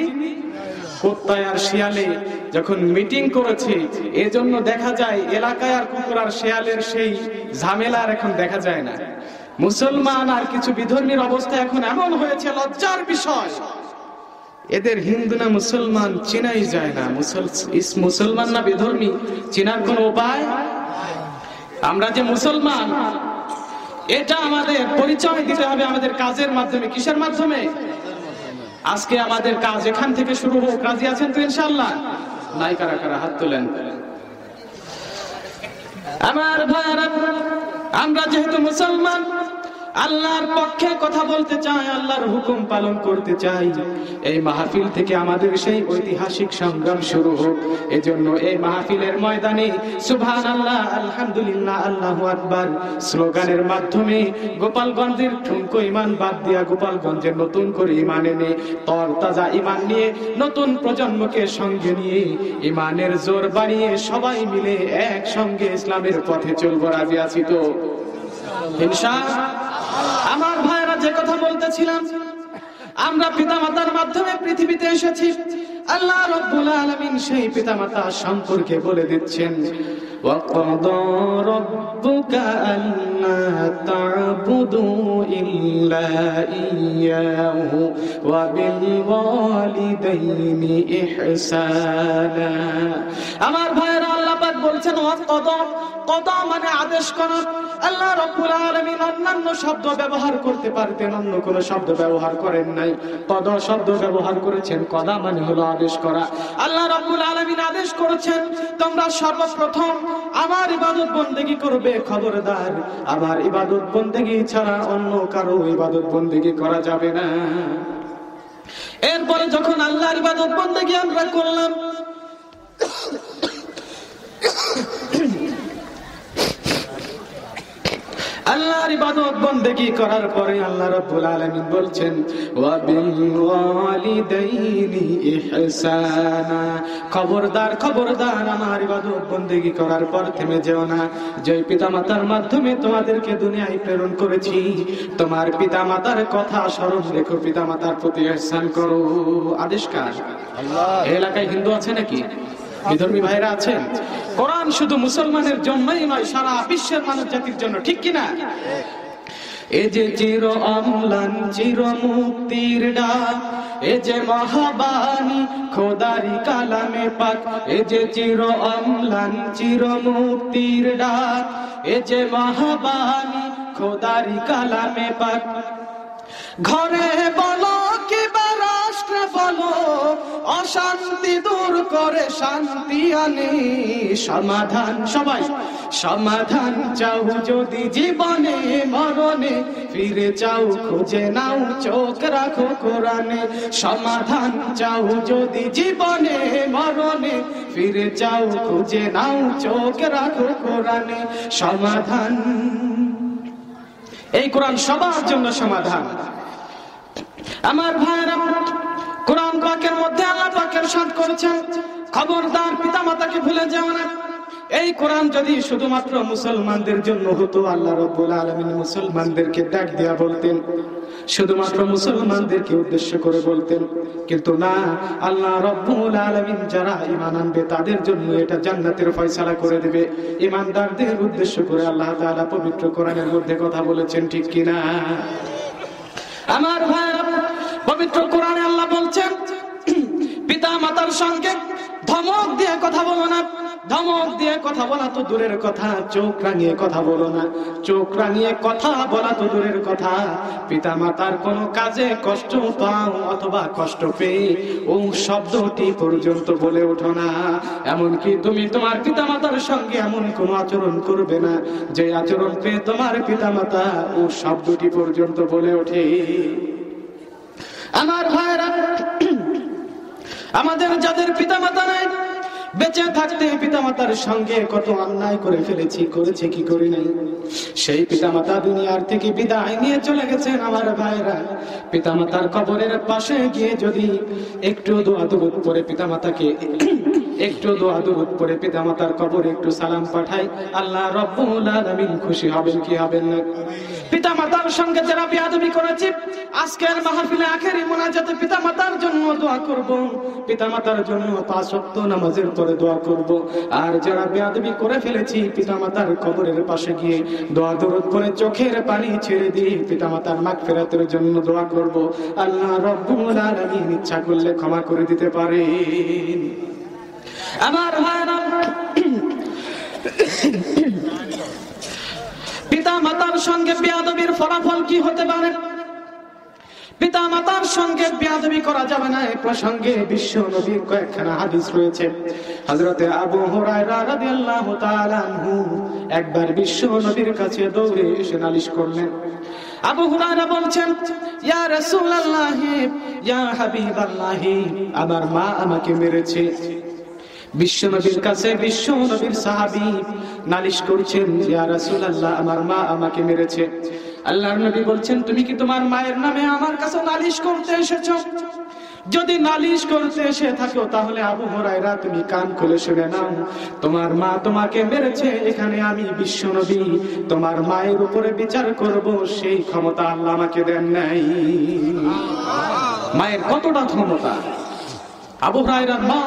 কুত্তায় আর শিয়ালে যখন মিটিং করেছে, এজন্য দেখা যায় এলাকায় আর কুকুর আর শিয়ালের সেই ঝামেলা আর এখন দেখা যায় না। মুসলমান আর কিছু বিধর্মীর অবস্থা এখন এমন হয়েছে, লজ্জার বিষয়। এদের হিন্দু না মুসলমান চেনাই যায় না। মুসলমান না বিধর্মী চেনার কোন উপায় আমরা যে মুসলমান, এটা আমাদের পরিচয় দিতে হবে আমাদের কাজের মাধ্যমে, কিসের মাধ্যমে? আজকে আমাদের কাজ এখান থেকে শুরু হোক। রাজি আছেন তো ইনশাল্লাহ নাই, কারা কারা, হাত তোলেন। আমার ভাইরা আমরা যেহেতু মুসলমান আল্লাহর পক্ষে কথা বলতে চাই আল্লাহর হুকুম পালন করতে চাই এই মাহফিল থেকে আমাদের সেই ঐতিহাসিক সংগ্রাম শুরু হোক। এজন্য এই মাহফিলের ময়দানে সুবহান আল্লাহ আলহামদুলিল্লাহ, আল্লাহু আকবার স্লোগানের মাধ্যমে গোপালগঞ্জের ঠুনকো ইমান বাদ দিয়া গোপালগঞ্জের নতুন করে ইমান এনে তর তাজা ইমান নিয়ে নতুন প্রজন্মকে সঙ্গে নিয়ে ইমানের জোর বাড়িয়ে সবাই মিলে একসঙ্গে ইসলামের পথে চলবো। রাজি আছি তো? ভাইরা যে কথা বলতেছিলাম আমরা পিতামাতার মাধ্যমে পৃথিবীতে এসেছি আল্লাহ রব্বুল আলামিন সেই পিতামাতা সম্পর্কে বলে দিচ্ছেন وَقَضَى رَبُّكَ أَلَّا تَعْبُدُوا إِلَّا إِيَّاهُ وَبِالْوَالِدَيْنِ إِحْسَانًا আমার ভাইরা আল্লাহ পাক বলছেন ওয়াকদা কদা মানে আদেশ করা আল্লাহ রাব্বুল আলামিন অন্যান্য শব্দ ব্যবহার করতে পারতেন, অন্য কোন শব্দ ব্যবহার করেন নাই। কদ শব্দ ব্যবহার করেছেন, কদা মানে হলো আদেশ করা। আল্লাহ রাব্বুল আলামিন আদেশ করেছেন, তোমরা সর্বপ্রথম আমার ইবাদত বন্দেগী করবে, খবরদার। আমার ইবাদত বন্দেগী ছাড়া অন্য কারও ইবাদত বন্দেগী করা যাবে না। এরপরে যখন আল্লাহর ইবাদত বন্দেগী আমরা করলাম আল্লাহর ইবাদত বন্দেগি করার পরে আল্লাহ রাব্বুল আলামিন বলছেন ওয়া বিল ওয়ালিদাইনি ইহসানা। খবরদার খবরদার আমার ইবাদত বন্দেগি করার পর থেমে যেও না। যে পিতামাতার মাধ্যমে তোমাদেরকে দুনিয়ায় প্রেরণ করেছি তোমার পিতামাতার কথা স্মরণ রেখো পিতামাতার প্রতি ইহসান করো। আদেশ কার? এই এলাকায় হিন্দু আছে নাকি? বিধর্মী ভাইরা আছেন? কোরআন শুধু মুসলমানের জন্যই নয়, সারা বিশ্বের মানব জাতির জন্য, ঠিক কিনা এ যে চির অম্লান, চির মুক্তির ডাক, এ যে মহাবাণী, খোদারি কালামে পাক, এ যে চির অম্লান, চির মুক্তির ডাক, এ যে মহাবাণী, খোদারি কালামে পাক। ঘরে বলো কিবা, রাষ্ট্রে বলো অশান্তি দূর করে শান্তি আনে। সমাধান সবাই, সমাধান চাও যদি জীবনে, মরণে। ফিরে চাও, খুঁজে নাও, চোখ রাখো কোরআনে। সমাধান চাও যদি জীবনে, মরণে। ফিরে চাও, খুঁজে নাও, চোখ রাখো কোরআনে। সমাধান। এই কোরআন সবার জন্য সমাধান। আমার ভাইরা কোরআন পাকের মধ্যে আল্লাহ পাকের সাথ করেছেন, খবরদার পিতা মাতাকে ভুলে যাও না। এই কোরআন যদি শুধুমাত্র মুসলমানদের জন্য হতো, আল্লাহ রব্বুল আলমিন মুসলমানদেরকে ডাক দিয়া বলতেন, শুধুমাত্র মুসলমানদেরকে উদ্দেশ্য করে বলতেন, কিন্তু না, আল্লাহ রব্বুল আলমিন যারা ইমান আনবে, তাদের জন্য এটা জান্নাতের ফয়সালা করে দেবে। ইমানদারদের উদ্দেশ্য করে আল্লাহ তাআলা পবিত্র কোরআনের মধ্যে কথা বলেছেন, ঠিক কিনা? আমার ভাইরা পবিত্র কোরআনে আল্লাহ বলছেন, পিতা মাতার সঙ্গে ধমক দিয়ে কথা বলো না। ধমক দিয়ে কথা বলা তো দূরের কথা, চোখ রাঙিয়ে কথা বলো না। চোখ রাঙিয়ে কথা বলা তো দূরের কথা। পিতা মাতার কোনো কাজে কষ্ট পাও অথবা কষ্ট পেয়ে ও শব্দটি পর্যন্ত বলে ওঠো না। এমনকি তুমি তোমার পিতা মাতার সঙ্গে এমন কোনো আচরণ করবে না, যে আচরণ পেয়ে তোমার পিতা মাতা ও শব্দটি পর্যন্ত বলে ওঠে। আমার ভাইরা আমাদের যাদের পিতা মাতা নাই বেঁচে থাকতে পিতামাতার সঙ্গে কত অন্যায় করে ফেলেছি, করেছে কি করি নাই? সেই পিতামাতা দুনিয়ার থেকে বিদায় নিয়ে চলে গেছেন আমার ভাইরা। পিতামাতার কবরের পাশে গিয়ে যদি একটু দোয়া দুরুদ করে পিতামাতাকে, একটু দোয়া দুরুদ করে পিতামাতার কবরে একটু সালাম পাঠাই আল্লাহ রব্বুল আলামিন খুশি হবেন কি হবেন না? পিতামাতার সঙ্গে যারা বিয়াদবি করেছে, আজকের মাহফিলে আখেরি মোনাজাতে পিতামাতার জন্য দোয়া করব। পিতামাতার জন্য পাঁচ ওয়াক্ত নামাজের পরে দোয়া করব। আর যারা বেয়াদবি করে ফেলেছি, পিতামাতার কবরের পাশে গিয়ে দোয়া দরদ করে চোখের পানি ছেড়ে দিয়ে পিতামাতার মাগফিরাতের জন্য দোয়া করব। আল্লাহ রব্বুল আলামিন ইচ্ছা করলে ক্ষমা করে দিতে পারে আমার ভাইরা পিতা মাতার সঙ্গে বেয়াদবির ফলাফল কি হতে পারে? পিতা মাতার সঙ্গে বেয়াদবি করা যাবে না এই প্রসঙ্গে বিশ্ব নবীর কয়েকখানা হাদিস রয়েছে। হযরতে আবু হুরায়রা রাদিয়াল্লাহু তাআলা আনহু একবার বিশ্ব নবীর কাছে দৌড়ে এসে নালিশ করলেন। আবু হুরায়রা বলছেন, ইয়া রাসূলুল্লাহ, ইয়া হাবিবাল্লাহ, আমার মা আমাকে মেরেছে। বিশ্ব নবীর কাছে বিশ্ব নবীর সাহাবী নালিশ করছেন, ইয়া রাসূলুল্লাহ, আমার মা আমাকে মেরেছে। আল্লাহর নবী বলছেন, তুমি কি তোমার মায়ের নামে আমার কাছে নালিশ করতে এসেছ? যদি নালিশ করতে এসে থাকো, তাহলে আবু হরাইরা তুমি কান খুলে শুনে নাও। তোমার মা তোমাকে মেরেছে, এখানে আমি বিশ্ব নবী। তোমার মায়ের উপরে বিচার করব, সেই ক্ষমতা আল্লাহ আমাকে দেন নাই। মায়ের কতটা ক্ষমতা? আবু হুরায়রার মা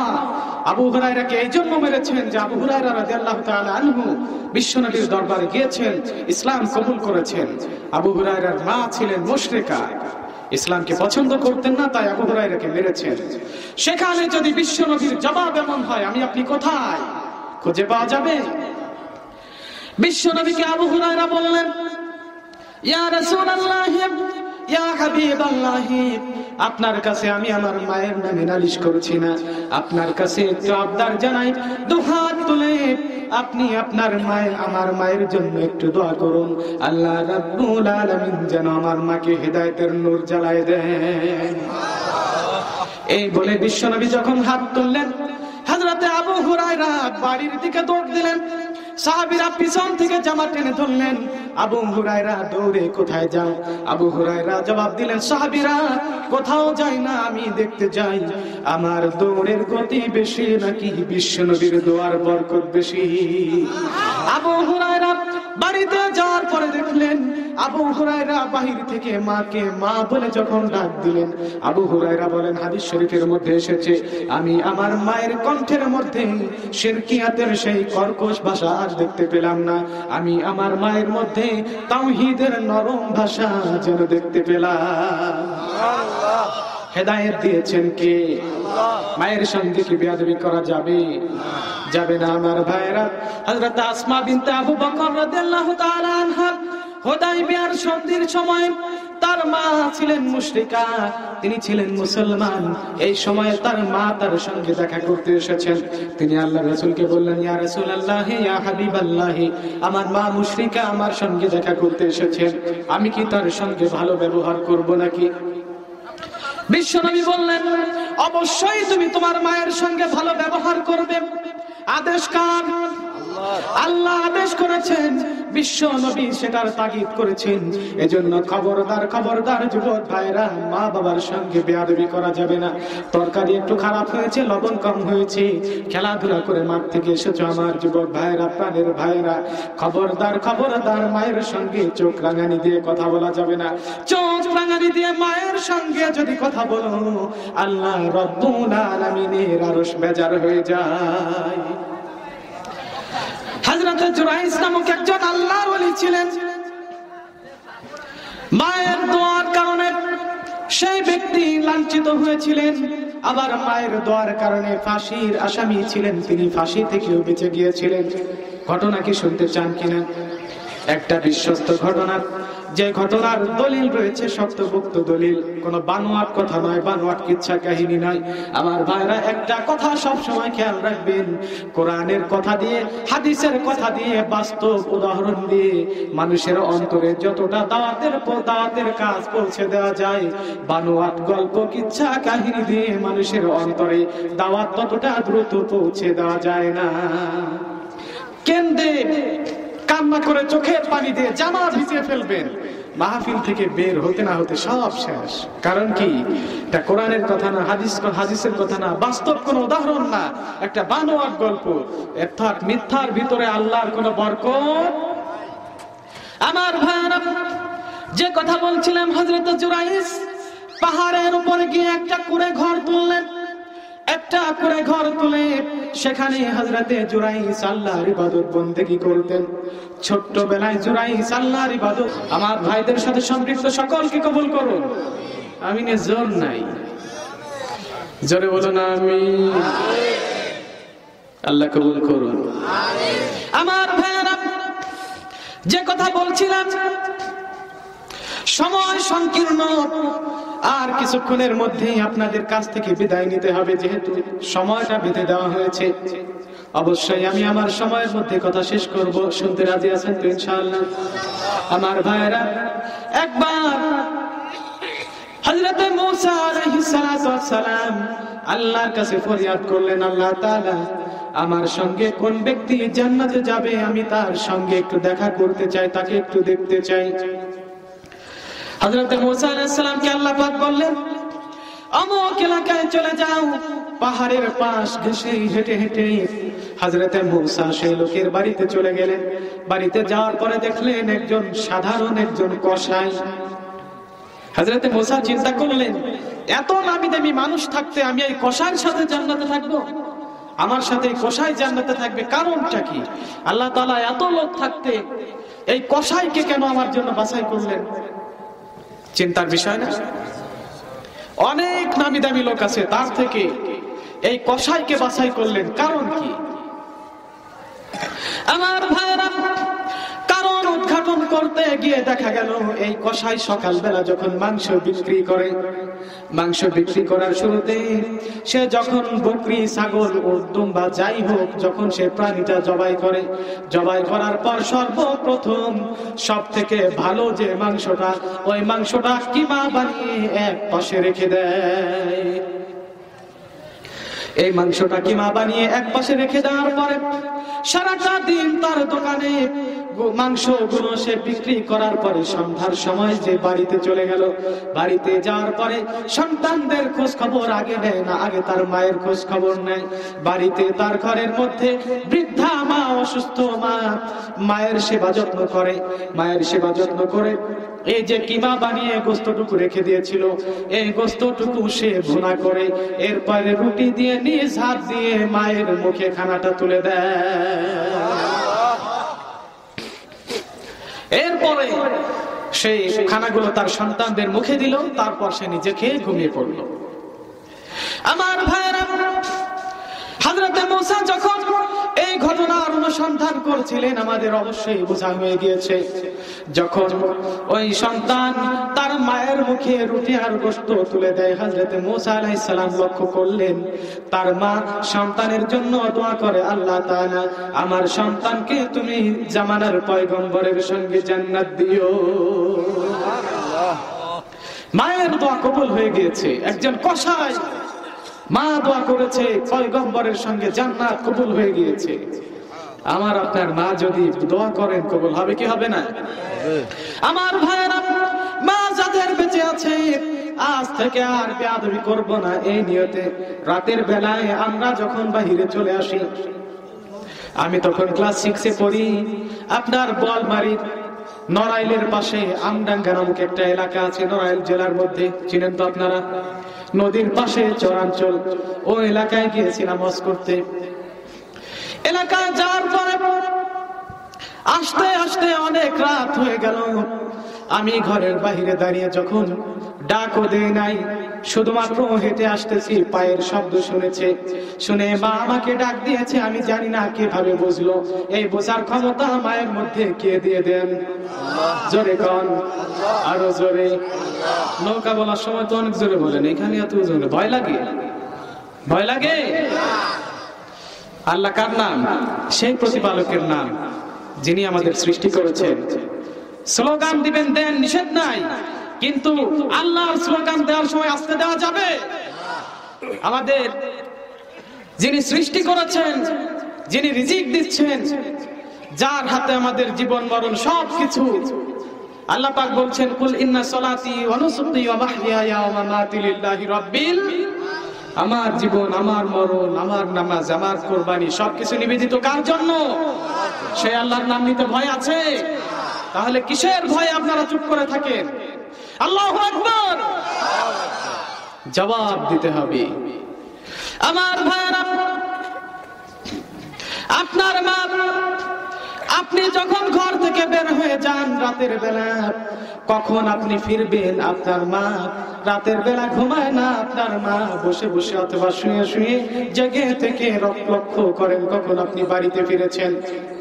আবু হুরায়রাকে এই জন্য মেরেছেন যে আবু হুরায়রা রাদিয়াল্লাহু তাআলা আনহু বিশ্বনবীর দরবারে গিয়েছেন, ইসলাম কবুল করেছেন। আবু হুরায়রার মা ছিলেন মুশরিকা। ইসলামকে পছন্দ করতেন না, তাই আবু হুরায়রাকে মেরেছেন। সেখানে যদি বিশ্বনবীর জবাব এমন হয়, আমি আপনি কোথায়? খুঁজে পাওয়া যাবে? বিশ্বনবীকে আবু হুরায়রা বললেন, ইয়া রাসূলুল্লাহ আপনার কাছে আমি আমার মায়ের নামে নালিশ করছি না। আপনার কাছে একটু আবদার জানাই দুহাত তুলে। আপনি আপনার মায়ের, আমার মায়ের জন্য একটু দোয়া করুন। আল্লাহ রাব্বুল আলামিন যেন আমার মাকে হেদায়েতের নূর জ্বালায় দেন। এই বলে বিশ্বনবী যখন হাত তুললেন, হযরতে আবু হুরায়রা বাড়ির দিকে দৌড় দিলেন। সাহাবীরা পিছন থেকে জামা টেনে ধরলেন। আবু হুরায়রা দৌড়ে কোথায় যাও? আবু হুরায়রা জবাব দিলেন, সাহাবিরা, কোথাও যাই না, আমি দেখতে যাই। আমার দৌড়ের গতি বেশি নাকি বিশ্ব নবীর দোয়ার বরকত বেশি? আবু হুরায়রা বাড়িতে যাওয়ার পরে দেখলেন আবু হুরায়রা বাহির থেকে মাকে মা বলে যখন ডাক দিলেন, আবু হুরায়রা বলেন, হাদিস শরীফের মধ্যে এসেছে, আমি আমার মায়ের কণ্ঠের মধ্যে শিরকিয়াতের সেই কর্কশ ভাষা আর দেখতে পেলাম না। আমি আমার মায়ের মধ্যে তাওহীদের নরম ভাষা যেন দেখতে পেলাম। হেদায়েত দিয়েছেন কে? মায়ের সঙ্গে কি বেয়াদবি করা যাবে? যাবে না আমার ভাইরা হযরত আসমা বিনতে আবু বকর রাদিয়াল্লাহু তাআলা আনহা হোদাই বিয়ার সন্ধির সময় তার মা ছিলেন মুশরিকা। তিনি ছিলেন মুসলমান। এই সময়ে তার মা তার সঙ্গে দেখা করতে এসেছেন। তিনি আল্লাহ রাসূলকে বললেন, ইয়া রাসূলুল্লাহ, ইয়া হাবিবাল্লাহ, আমার মা মুশরিকা আমার সঙ্গে দেখা করতে এসেছেন। আমি কি তার সঙ্গে ভালো ব্যবহার করব নাকি? বিশ্বনবী বললেন, অবশ্যই তুমি তোমার মায়ের সঙ্গে ভালো ব্যবহার করবে। আদেশ কার? আল্লাহ আদেশ করেছেন বিশ্ব নবী সেটার তাগিদ করেছেন। এজন্য খবরদার খবরদার যুবক ভাইরা, মা বাবার সঙ্গে বেয়াদবি করা যাবে না। তরকারি একটু খারাপ হয়েছে, লবণ কম হয়েছে। খেলাধুলা করে মাঠ থেকে এসেছ আমার যুবক ভাইরা, প্রাণের ভাইরা। খবরদার খবরদার, মায়ের সঙ্গে চোখ রাঙানি দিয়ে কথা বলা যাবে না। চোখ রাঙানি দিয়ে মায়ের সঙ্গে যদি কথা বলো, আল্লাহ রব্বুল আলামিনের আরশ বেজার হয়ে যায়। মায়ের দোয়ার কারণে সেই ব্যক্তি লাঞ্ছিত হয়েছিলেন। আবার মায়ের দোয়ার কারণে ফাঁসির আসামি ছিলেন। তিনি ফাঁসি থেকেও বেঁচে গিয়েছিলেন। ঘটনা কি শুনতে চান কিনা? একটা বিশ্বস্ত ঘটনা। যে ঘটনার দলিল রয়েছে শক্তভুক্ত দলিল। কোন বানোয়াট কথা নয়, বানোয়াট কিচ্ছা কাহিনী নয়। আমার ভাইরা একটা কথা সব সময় খেয়াল রাখবেন। কোরআনের কথা দিয়ে, হাদিসের কথা দিয়ে বাস্তব উদাহরণ দিয়ে মানুষের অন্তরে যতটা দাওয়াতের দাওয়াতের কাজ পৌঁছে দেওয়া যায়, বানোয়াট গল্প, কিচ্ছা কাহিনী দিয়ে মানুষের অন্তরে দাওয়াত ততটা দ্রুত পৌঁছে দেওয়া যায় না। কেন্দ্রে কান্না করে চোখের পানি দিয়ে জামা ভিজিয়ে ফেলবেন। মাহফিল থেকে বের হতে না হতে সব শেষ। কারণ কি? এটা কোরআনের কথা না, হাদিস হাদিসের কথা না, বাস্তব কোন উদাহরণ না, একটা বানোয়ার গল্প। অর্থাৎ মিথ্যার ভিতরে আল্লাহর কোন বরকত? আমার ভাইরা যে কথা বলছিলাম হজরত জুরাইস পাহাড়ের উপরে গিয়ে একটা করে ঘর তুললেন। একটা করে ঘর তুলে সেখানে হজরতে জুরাইস আল্লাহর ইবাদত বন্দেগী করতেন? ছোট্ট বেলায় জুরাইস আল্লাহর ইবাদত। আমার ভাইদের সাথে সম্পৃক্ত সকলকে কবুল করুন? আমি নে জোর নাই। জোরে বলো না আমি। আল্লাহ কবুল করুন। আমার ভাইরা যে কথা বলছিলাম সময় সংকীর্ণ। আর কিছুক্ষণের মধ্যেই আপনাদের কাছ থেকে বিদায় নিতে হবে, যেহেতু সময়টা বেঁধে দেওয়া হয়েছে। অবশ্যই আমি আমার সময়ের মধ্যে কথা শেষ করব, শুনতে রাজি আছেন তো ইনশাআল্লাহ? আমার ভাইরা একবার হযরতে মূসা আলাইহিস সালাম আল্লাহর কাছে ফরিয়াদ করলেন, আল্লাহ তাআলা আমার সঙ্গে কোন ব্যক্তি জান্নাতে যাবে আমি তার সঙ্গে একটু দেখা করতে চাই, তাকে একটু দেখতে চাই। হযরত মুসা আল্লাহ পাক বললেন, অমুক এলাকায় চলে যাও, পাহাড়ের পাশ ঘেঁষে হেঁটে হেঁটে হযরতে মুসা সেই লোকের বাড়িতে চলে গেলেন। বাড়িতে যাওয়ার পরে দেখলেন একজন সাধারণ একজন কসাই। হযরতে মুসা চিন্তা করলেন, এত নামি দামি মানুষ থাকতে আমি এই কসাইয়ের সাথে জান্নাতে থাকব? আমার সাথে এই কসাই জান্নাতে থাকবে কারণটা কি? আল্লাহ তাআলা এত লোক থাকতে এই কসাইকে কেন আমার জন্য বাছাই করলেন? চিন্তার বিষয় না? অনেক নামি দামি লোক আছে, তার থেকে এই কষাইকে বাছাই করলেন কারণ কি? আমার ভাইরা কারণ করতে গিয়ে দেখা গেল, এই কসাই সকালবেলা যখন মাংস বিক্রি করে, মাংস বিক্রি করার শুরুতে সে যখন বকরি, ছাগল উদ্যম বা যাই হোক, যখন সে প্রাণীটা জবাই করে, জবাই করার পর সর্বপ্রথম সব থেকে ভালো যে মাংসটা, ওই মাংসটা কিমা বানিয়ে এক পাশে রেখে দেয়। এই মাংসটা কিমা বানিয়ে এক পাশে রেখে দেওয়ার পরে সারাটা দিন তার দোকানে গো- মাংসগুলো সে বিক্রি করার পরে সন্ধ্যার সময় যে বাড়িতে চলে গেল, বাড়িতে যাওয়ার পরে সন্তানদের খোঁজ খবর আগে নেয় না, আগে তার মায়ের খোঁজ খবর নেয়। বাড়িতে তার ঘরের মধ্যে বৃদ্ধা মা, অসুস্থ মা, মায়ের সেবা যত্ন করে, মায়ের সেবা যত্ন করে এই যে কিমা বানিয়ে গোস্তটুকু রেখে দিয়েছিল, এই গোস্তটুকু সে ভুনা করে, এরপরে রুটি দিয়ে নিজ হাত দিয়ে মায়ের মুখে খানাটা তুলে দেয়। এরপরে সেই খানাগুলো তার সন্তানদের মুখে দিল, তারপর সে নিজে খেয়ে ঘুমিয়ে পড়ল। আমার ভাইরা হাজরতে মুসা যখন এই ঘটনার অনুসন্ধান করছিলেন আমাদের অবশ্যই বোঝা হয়ে গিয়েছে। যখন ওই সন্তান তার মায়ের মুখে রুটি আর গোস্ত তুলে দেয় হাজরতে মোসা আলাইহিস সালাম লক্ষ্য করলেন তার মা সন্তানের জন্য দোয়া করে আল্লাহ তাআলা আমার সন্তানকে তুমি জামানার পয়গম্বরের সঙ্গে জান্নাত দিও। মায়ের দোয়া কবল হয়ে গিয়েছে। একজন কসাই মা দোয়া করেছে, পয়গম্বরের সঙ্গে জান্নাত কবুল হয়ে গিয়েছে। আমার আপনার মা যদি দোয়া করেন, কবুল হবে কি হবে না? আমার ভাইয়েরা, মা যাদের বেঁচে আছে, আজ থেকে আর বেয়াদবি করব না এই নিয়তে। রাতের বেলায় আমরা যখন বাহিরে চলে আসি, আমি তখন ক্লাস সিক্সে পড়ি। আপনার বল বলমারির নড়াইলের পাশে আমডাঙ্গা নামক একটা এলাকা আছে, নড়াইল জেলার মধ্যে। চিনেন তো আপনারা? নদীর পাশে চরাঞ্চল। ও এলাকায় গিয়েছিলাম হজ করতে। এলাকায় যাওয়ার পরে আসতে আসতে অনেক রাত হয়ে গেল। আমি ঘরের বাহিরে দাঁড়িয়ে যখন ডাকও দেই নাই। শুধুমাত্র হেঁটে আসতেছি, পায়ের শব্দ শুনেছে। শুনে মা আমাকে ডাক দিয়েছে, আমি জানি না কীভাবে বুঝলো। এই বোঝার ক্ষমতা মায়ের মধ্যে কে দিয়ে দেন? জোরে কন, আরও জোরে। নৌকা বলার সময় তো অনেক জোরে বলেন, এখানে এত জোরে। ভয় লাগে? ভয় লাগে? আল্লাহ কার নাম? সেই প্রতিপালকের নাম, যিনি আমাদের সৃষ্টি করেছেন। স্লোগান দিবেন, দেন নিষেধ নাই। কিন্তু আল্লাহর স্লোগান দেওয়ার সময় আসতে দেওয়া যাবে। আমাদের যিনি সৃষ্টি করেছেন, যিনি রিজিক দিচ্ছেন, যার হাতে আমাদের জীবন মরণ সব কিছু আল্লাহ পাক বলছেন, কুল ইন্না সলাতি ওয়া নুসুকি ওয়া মাহইয়ায়া ওয়া মামাতি লিল্লাহি রাব্বিল আমার জীবন, আমার মরণ, আমার নামাজ, আমার কোরবানি সবকিছু নিবেদিত কার জন্য? সে আল্লাহর নাম নিতে ভয় আছে? তাহলে কিসের ভয় আপনারা চুপ করে থাকেন? জবাব দিতে হবে। আমার ভাইয়েরা, আপনার মা, আপনি যখন ঘর থেকে বের হয়ে যান রাতের বেলা, কখন আপনি ফিরবেন আপনার মা? রাতের বেলা ঘুমায় না আপনার মা? বসে বসে অথবা শুয়ে শুয়ে জেগে থেকে লক্ষ্য করেন কখন আপনি বাড়িতে ফিরেছেন।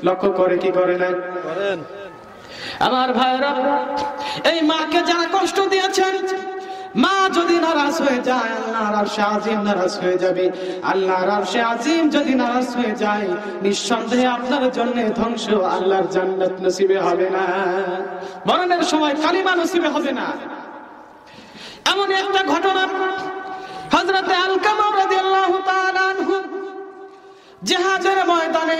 লক্ষ্য করে কি করে না আমার ভাইরা এই মাকে যারা কষ্ট দিয়েছেন, মা যদি নারাজ হয়ে যায় আল্লাহর আরশে আজিম নারাজ হয়ে যাবে। আল্লাহর আরশে আজিম যদি নারাজ হয়ে যায়, নিঃসন্দেহে আপনার জন্য ধ্বংস, আল্লাহর জান্নাত নসিবে হবে না। মরণের সময় কালিমা নসিবে হবে না। এমন একটা ঘটনা, হযরতে আলকামা রাদিয়াল্লাহু তাআলা আনহু, জেহাদের ময়দানে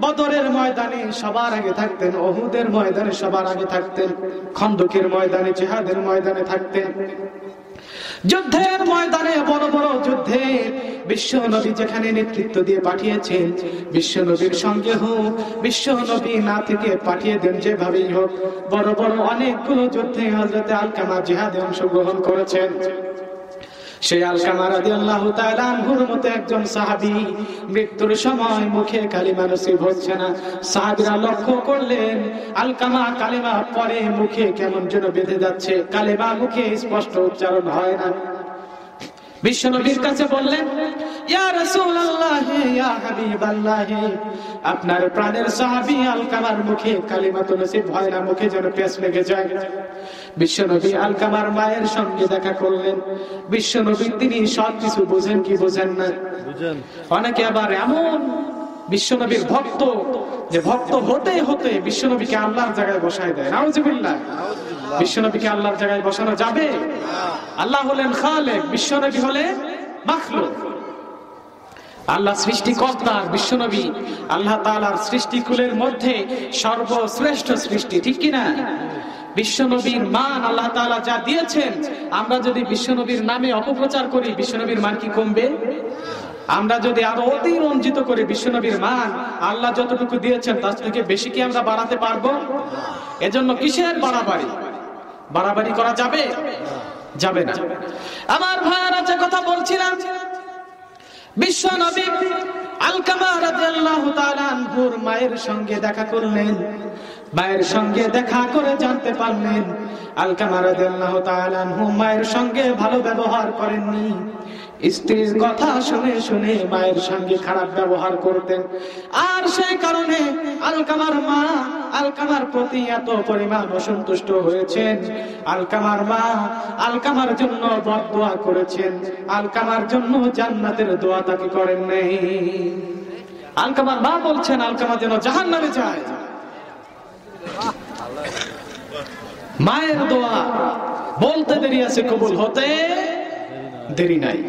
বদরের ময়দানে সবার আগে থাকতেন অহুদের ময়দানে সবার আগে থাকতেন, খন্দকের ময়দানে, জেহাদের ময়দানে থাকতেন। যুদ্ধের ময়দানে, বড় বড় যুদ্ধে বিশ্ব নবী যেখানে নেতৃত্ব দিয়ে পাঠিয়েছেন, বিশ্ব নবীর সঙ্গে হোক, বিশ্ব নবী না থেকে পাঠিয়ে দেন যেভাবেই হোক, বড় বড় অনেকগুলো যুদ্ধে হজরতে আলকামা জেহাদে অংশগ্রহণ করেছেন। সেই আলকামা রাদিয়াল্লাহু তাআলা আনহুর মতো একজন সাহাবী। মৃত্যুর সময় মুখে কালিমা নসিব হচ্ছে না। সাহাবীরা লক্ষ্য করলেন, আলকামা কালিমা পরে মুখে কেমন যেন বেঁধে যাচ্ছে। কালিমা মুখে স্পষ্ট উচ্চারণ হয় না। বিশ্বনবীর কাছে বললেন আপনার প্রাণের সাহাবী আলকামার মুখে কালিমা তো নসিব হয় না, মুখে যেন পেশ লেগে যায়। বিশ্বনবী আলকামার মায়ের সঙ্গে দেখা করলেন। বিশ্বনবী তিনি সব কিছু বোঝেন কি বোঝেন না? অনেকে আবার এমন বিশ্বনবীর ভক্ত যে ভক্ত হতে হতে বিশ্বনবীকে আল্লাহর জায়গায় বসায় দেয়। নাউজুবিল্লাহ। বিশ্বনবীকে আল্লাহর জায়গায় বসানো যাবে? আল্লাহ হলেন খালেক বিশ্বনবী হলেন মাখলুক। আল্লাহ সৃষ্টিকর্তা বিশ্বনবী আল্লাহ তাআলার সৃষ্টিকুলের মধ্যে সর্বশ্রেষ্ঠ সৃষ্টি ঠিক কিনা? বিশ্বনবীর মান আল্লাহ তাআলা যা দিয়েছেন, আমরা যদি বিশ্বনবীর নামে অপপ্রচার করি, বিশ্বনবীর মান কি কমবে? আমরা যদি আরও অতি রঞ্জিত করে বিশ্বনবীর মান, আল্লাহ যতটুকু দিয়েছেন, তার থেকে বেশি কি আমরা বাড়াতে পারব? এজন্য কিসের বাড়াবাড়ি? বাড়াবাড়ি করা যাবে? যাবে না। আমার ভাইয়ারা যে কথা বলছিলাম বিশ্ব নবী আলকামা রাদিয়াল্লাহু তাআলা মায়ের সঙ্গে দেখা করলেন। মায়ের সঙ্গে দেখা করে জানতে পারলেন। আলকামা রাদিয়াল্লাহু তাআলা মায়ের সঙ্গে ভালো ব্যবহার করেননি। স্ত্রীর কথা শুনে শুনে মায়ের সঙ্গে খারাপ ব্যবহার করতেন। আর সেই কারণে আলকামার মা, আলকামার প্রতি এত পরিমাণ অসন্তুষ্ট হয়েছেন। আলকামার মা, আলকামার জন্য বদোয়া করেছেন। আলকামার জন্য জান্নাতের দোয়া তাকে করেন নাই। আলকামার মা বলছেন আলকামা যেন জাহান নামে যায়। মায়ের দোয়া বলতে দেরি আছে, কবুল হতে দেরি নাই।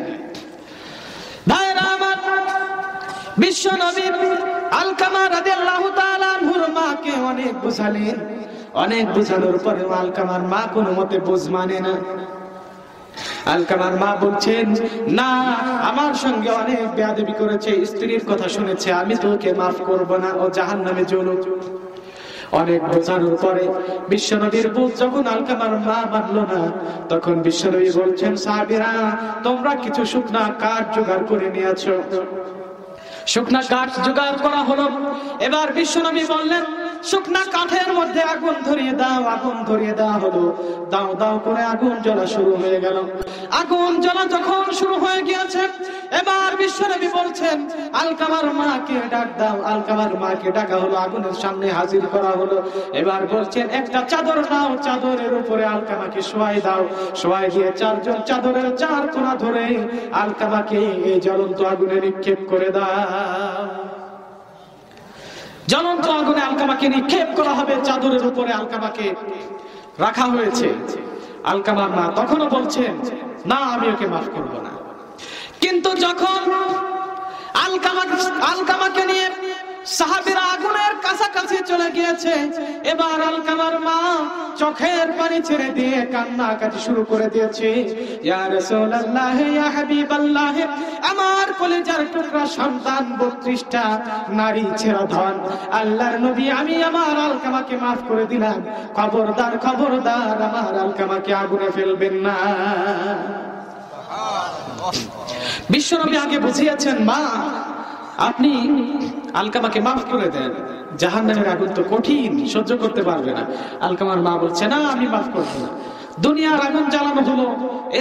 বিশ্ব নবীর আলকামা রাদিয়াল্লাহু তাআলা আনহুর মাকে অনেক বুঝালেন। অনেক বুঝানোর পরে আলকামার মা কোনো মতে বুঝ মানে না। আলকামার মা বলছেন, না, আমার সঙ্গে অনেক বেয়াদবি করেছে, স্ত্রীর কথা শুনেছে, আমি তোকে মাফ করব না, ও জাহান নামে জ্বলুক অনেক বোঝানোর পরে বিশ্বনবীর বুধ যখন আলকামার মা মানলো না, তখন বিশ্বনবী বলছেন, সাহাবিরা, তোমরা কিছু শুকনা কাঠ জোগাড় করে নিয়েছ। শুকনা কাঠ জোগাড় করা হলো। এবার বিশ্বনবী বললেন শুকনা কাঠের মধ্যে আগুন ধরিয়ে দাও, আগুন ধরিয়ে দেওয়া হলো। দাও দাও করে আগুন জ্বলা শুরু হয়ে গেল। আগুন জ্বলা যখন শুরু হয়ে গিয়েছে, এবার বিশ্বনবী বলছেন, আলকামার মাকে ডাক দাও, আলকামার মাকে ডাকা হলো, আগুনের সামনে হাজির করা হলো। এবার বলছেন, একটা চাদর দাও, চাদরের উপরে আলকামাকে শোয়াই দাও। শোয়াই দিয়ে চারজন চাদরের চার কোনা ধরে আলকামাকে এই জ্বলন্ত আগুনে নিক্ষেপ করে দাও। জ্বলন্ত আগুনে আলকামাকে নিক্ষেপ করা হবে, চাদরের উপরে আলকামাকে রাখা হয়েছে। আলকামার মা তখনও বলছেন, না, আমি ওকে মাফ করব না। কিন্তু যখন আলকামা আলকামাকে নিয়ে সাহাবিরা আগুনের কাছাকাছি চলে গিয়েছে। এবার আলকামার মা চোখের পানি ছেড়ে দিয়ে কান্না কাটি শুরু করে দিয়েছে। ইয়া রাসূলুল্লাহ ইয়া হাবিবাল্লাহ আমার কলেজার টুকরা সন্তান 32টা নারী ছেড়া ধন। আল্লাহর নবী আমি আমার আলকামাকে মাফ করে দিলাম। খবরদার খবরদার আমার আলকামাকে আগুনে ফেলবেন না। বিশ্বনবী আগে বুঝিয়েছেন মা আপনি আলকামাকে মাফ করে দেন। জাহান নামের আগুন তো কঠিন, সহ্য করতে পারবে না। আলকামার মা বলছে, না, আমি মাফ করব না। দুনিয়ার আগুন জ্বালানো হলো।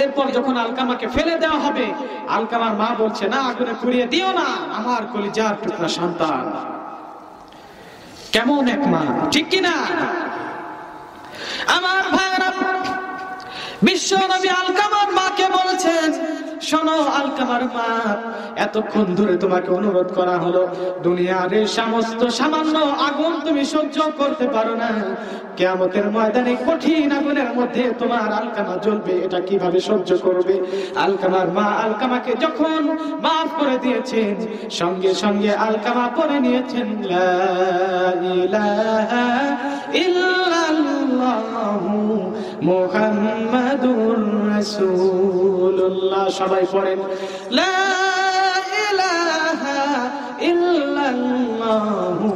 এরপর যখন আলকামাকে ফেলে দেওয়া হবে, আলকামার মা বলছে, না, আগুনে পুড়িয়ে দিও না, আমার কলিজার টুকরা সন্তান। কেমন এক মা, ঠিক কিনা আমার ভাইরা বিশ্ব নবী আলকামার বলছেন শোনো, আলকামার মা, এতক্ষণ ধরে তোমাকে অনুরোধ করা হলো, দুনিয়ার সমস্ত সামান্য আগুন তুমি সহ্য করতে পারো না। কেয়ামতের ময়দানে কঠিন আগুনের মধ্যে তোমার আলকামা জ্বলবে, এটা কীভাবে সহ্য করবে? আলকামার মা আলকামাকে যখন মাফ করে দিয়েছেন, সঙ্গে সঙ্গে আলকামা পরে নিয়েছেন, লা ইলাহা ইল্লাল্লাহু। মুহাম্মাদুর রাসূলুল্লাহ। সবাই পড়েন, লা ইলাহা ইল্লাল্লাহু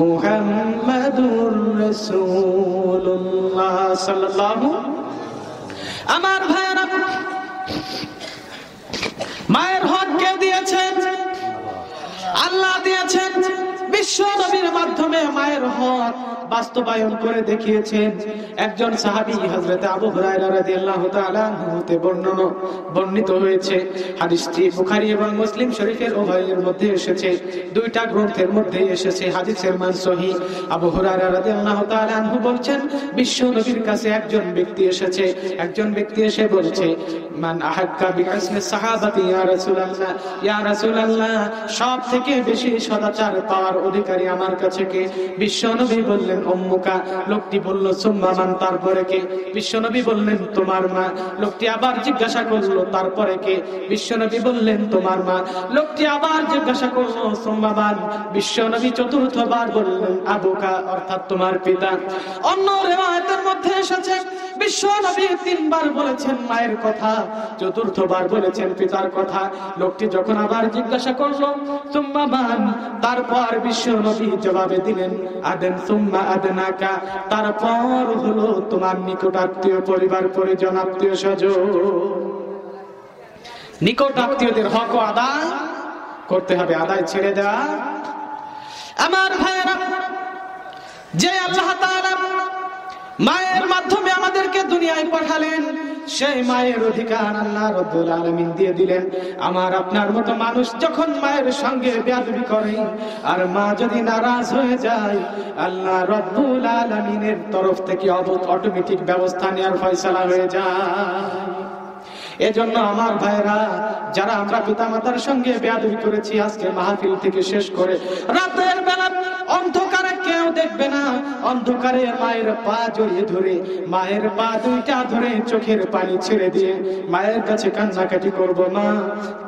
মুহাম্মাদুর রাসূলুল্লাহ সাল্লাল্লাহু আমার ভাইরা মায়ের হক কে দিয়েছেন? আল্লাহ দিয়েছেন। বিশ্ব নবীর মাধ্যমে মায়ের হক বাস্তবায়ন করে দেখিয়েছেন। একজন সাহাবী হযরত আবু হুরায়রা রাদিয়াল্লাহু তাআলা হতে বর্ণনা বর্ণিত হয়েছে। হাদিসটি বুখারী এবং মুসলিম শরীফের উভয়ের মধ্যে এসেছে। দুইটা গ্রন্থের মধ্যে এসেছে, হাদিসের মান সহিহ আবু হুরায়রা রাদিয়াল্লাহু তাআলা আনহু বলছেন, বিশ্ব নবীর কাছে একজন ব্যক্তি এসেছে। একজন ব্যক্তি এসে বলছে, মান আহাক্কা বিকাসমি সাহাবাতি ইয়া রাসূলুল্লাহ? ইয়া রাসূলুল্লাহ সব থেকে বেশি সদাচার পাওয়ার অধিকারী আমার কাছে কে? বিশ্বনবী বললেন অম্মুকা লোকটি বলল, সুম্মা মান? তারপরে কে? বিশ্বনবী বললেন, তোমার মা। লোকটি আবার জিজ্ঞাসা করল, তারপরে কে? বিশ্বনবী বললেন, তোমার মা। লোকটি আবার জিজ্ঞাসা করল, সুম্মা মান? বিশ্বনবী চতুর্থবার বললেন আবুকা অর্থাৎ তোমার পিতা। অন্য রেওয়ায়েতের মধ্যে এসেছে, বিশ্বনবী তিনবার বলেছেন মায়ের কথা, চতুর্থবার বলেছেন পিতার কথা। লোকটি যখন আবার জিজ্ঞাসা করল, সুম্মা মান? তারপর বিশ্বনবী জবাবে দিলেন, আদেন সুম্মা আদনাকা। তারপর হলো তোমার নিকট আত্মীয় পরিবার পরিজন, আত্মীয় স্বজন। নিকট আত্মীয়দের হক আদায় করতে হবে, আদায় ছেড়ে দেওয়া। আমার ভাইয়েরা, যে আল্লাহ তাআলা মায়ের মাধ্যমে আমাদেরকে দুনিয়ায় পাঠালেন। সেই মায়ের অধিকার আল্লাহ রব্বুল আলামিন দিয়ে দিলেন। আমার আপনার মতো মানুষ যখন মায়ের সঙ্গে বেয়াদবি করে আর মা যদি নারাজ হয়ে যায়, আল্লাহ রব্বুল আলামিনের তরফ থেকে অটোমেটিক ব্যবস্থা নেওয়ার ফয়সালা হয়ে যায়। এজন্য আমার ভাইরা যারা আমরা পিতা মাতার সঙ্গে বেয়াদবি করেছি, আজকে মাহফিল থেকে শেষ করে রাতের বেলা অন্ধকারে কেউ দেখবে না। অন্ধকারে মায়ের পা জড়িয়ে ধরে, মায়ের পা দুইটা ধরে চোখের পানি ছেড়ে দিয়ে মায়ের কাছে কান্নাকাটি করব মা।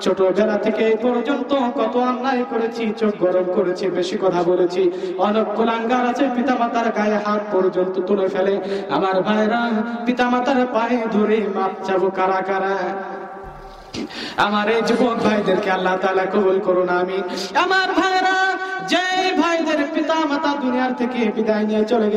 ছোটবেলা থেকে এই পর্যন্ত কত অন্যায় করেছি, চোখ গরম করেছি, বেশি কথা বলেছি। অনেক কুলাঙ্গার আছে পিতামাতার গায়ে হাত পর্যন্ত তুলে ফেলে। আমার ভাইরা পিতামাতার পায়ে ধরে মাপ চাবো কারা কারা? আমার এই যুবক ভাইদেরকে আল্লাহ তাআলা কবুল করুন, আমিন। আমার ভাইরা বিদায় নিয়ে চলে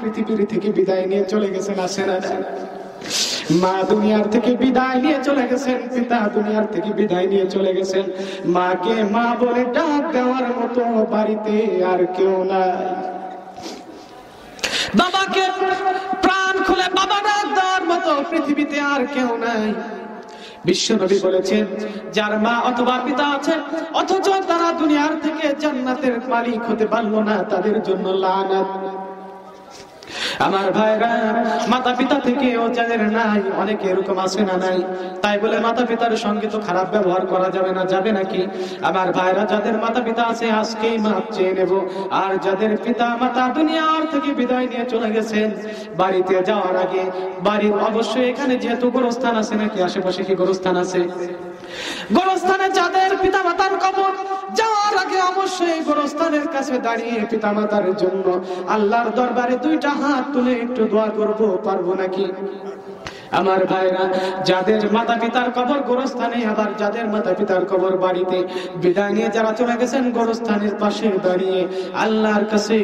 পৃথিবীর থেকে বিদায় নিয়ে চলে গেছেন আছেন না। মা দুনিয়ার থেকে বিদায় নিয়ে চলে গেছেন, পিতা দুনিয়ার থেকে বিদায় নিয়ে চলে গেছেন। মাকে মা বলে ডাক দেওয়ার মতো বাড়িতে আর কেউ নাই। বাবাকে প্রাণ খুলে বাবা ডাক দেওয়ার মতো পৃথিবীতে আর কেউ নাই। বিশ্বনবী বলেছেন, যার মা অথবা পিতা আছে অথচ তারা দুনিয়ার থেকে জান্নাতের মালিক হতে পারল না, তাদের জন্য লানাত। আমার ভাইরা মাতা পিতা থেকে ও যাদের নাই, অনেকে এরকম আছে না নাই? তাই বলে মাতা পিতার সঙ্গে তো খারাপ ব্যবহার করা যাবে না, যাবে নাকি? আমার ভাইরা যাদের মাতা পিতা আছে, আজকেই মাপ চেয়ে নেব। আর যাদের পিতা, মাতা দুনিয়ার থেকে বিদায় নিয়ে চলে গেছেন, বাড়িতে যাওয়ার আগে, বাড়ির অবশ্যই এখানে যেহেতু গোরস্থান আছে, নাকি আশেপাশে কি গোরস্থান আছে? গোরস্থানে যাদের পিতা মাতার কবর, যাওয়ার আগে অবশ্যই গোরস্থানের কাছে দাঁড়িয়ে পিতা মাতার জন্য আল্লাহর দরবারে দুইটা হাত তুলে একটু দোয়া করব, পারব নাকি? আমার ভাইরা, যাদের মাতা পিতার কবর গোরস্থানে, আবার যাদের মাতা পিতার কবর বাড়িতে বিদায় নিয়ে যারা চলে গেছেন গোরস্থানের পাশে দাঁড়িয়ে, আল্লাহর কাছে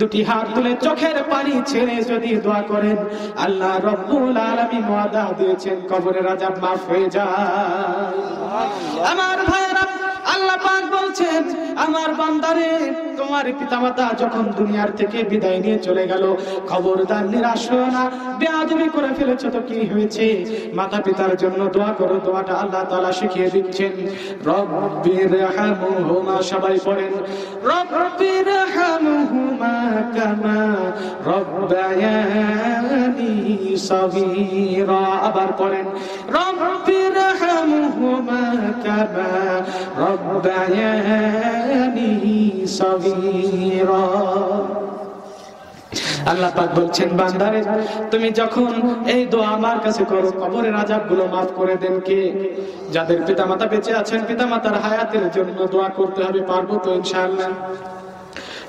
দুটি হাত তুলে চোখের পানি ছেড়ে যদি দোয়া করেন, আল্লাহ রব্বুল আলামিন ওয়াদা দিয়েছেন, কবরের আযাব মাফ হয়ে যায়। আমার ভাইরা আল্লাহ পাক বলছেন, আমার বান্দারে, তোমার পিতামাতা যখন দুনিয়ার থেকে বিদায় নিয়ে চলে গেল, খবরদার নিরাশ হও না, বেয়াদবি করে ফেলেছো তো কি হয়েছে? মাতা পিতার জন্য দোয়া করো, দোয়াটা আল্লাহ তাআলা শিখিয়ে দিচ্ছেন। রব্বির হামহুমা সবাই পড়েন। রব্বির হামহুমা কামা রব্বায়ানি সগীরা, আবার পড়েন। রব্বির হামহুমা কামা আল্লাহ পাক বলছেন, বান্দারে, তুমি যখন এই দোয়া আমার কাছে করো, কবরেরগুলো মাফ করে দেন কে? যাদের বেঁচে আছেন হায়াতের জন্য দোয়া করতে হবে, পারব তো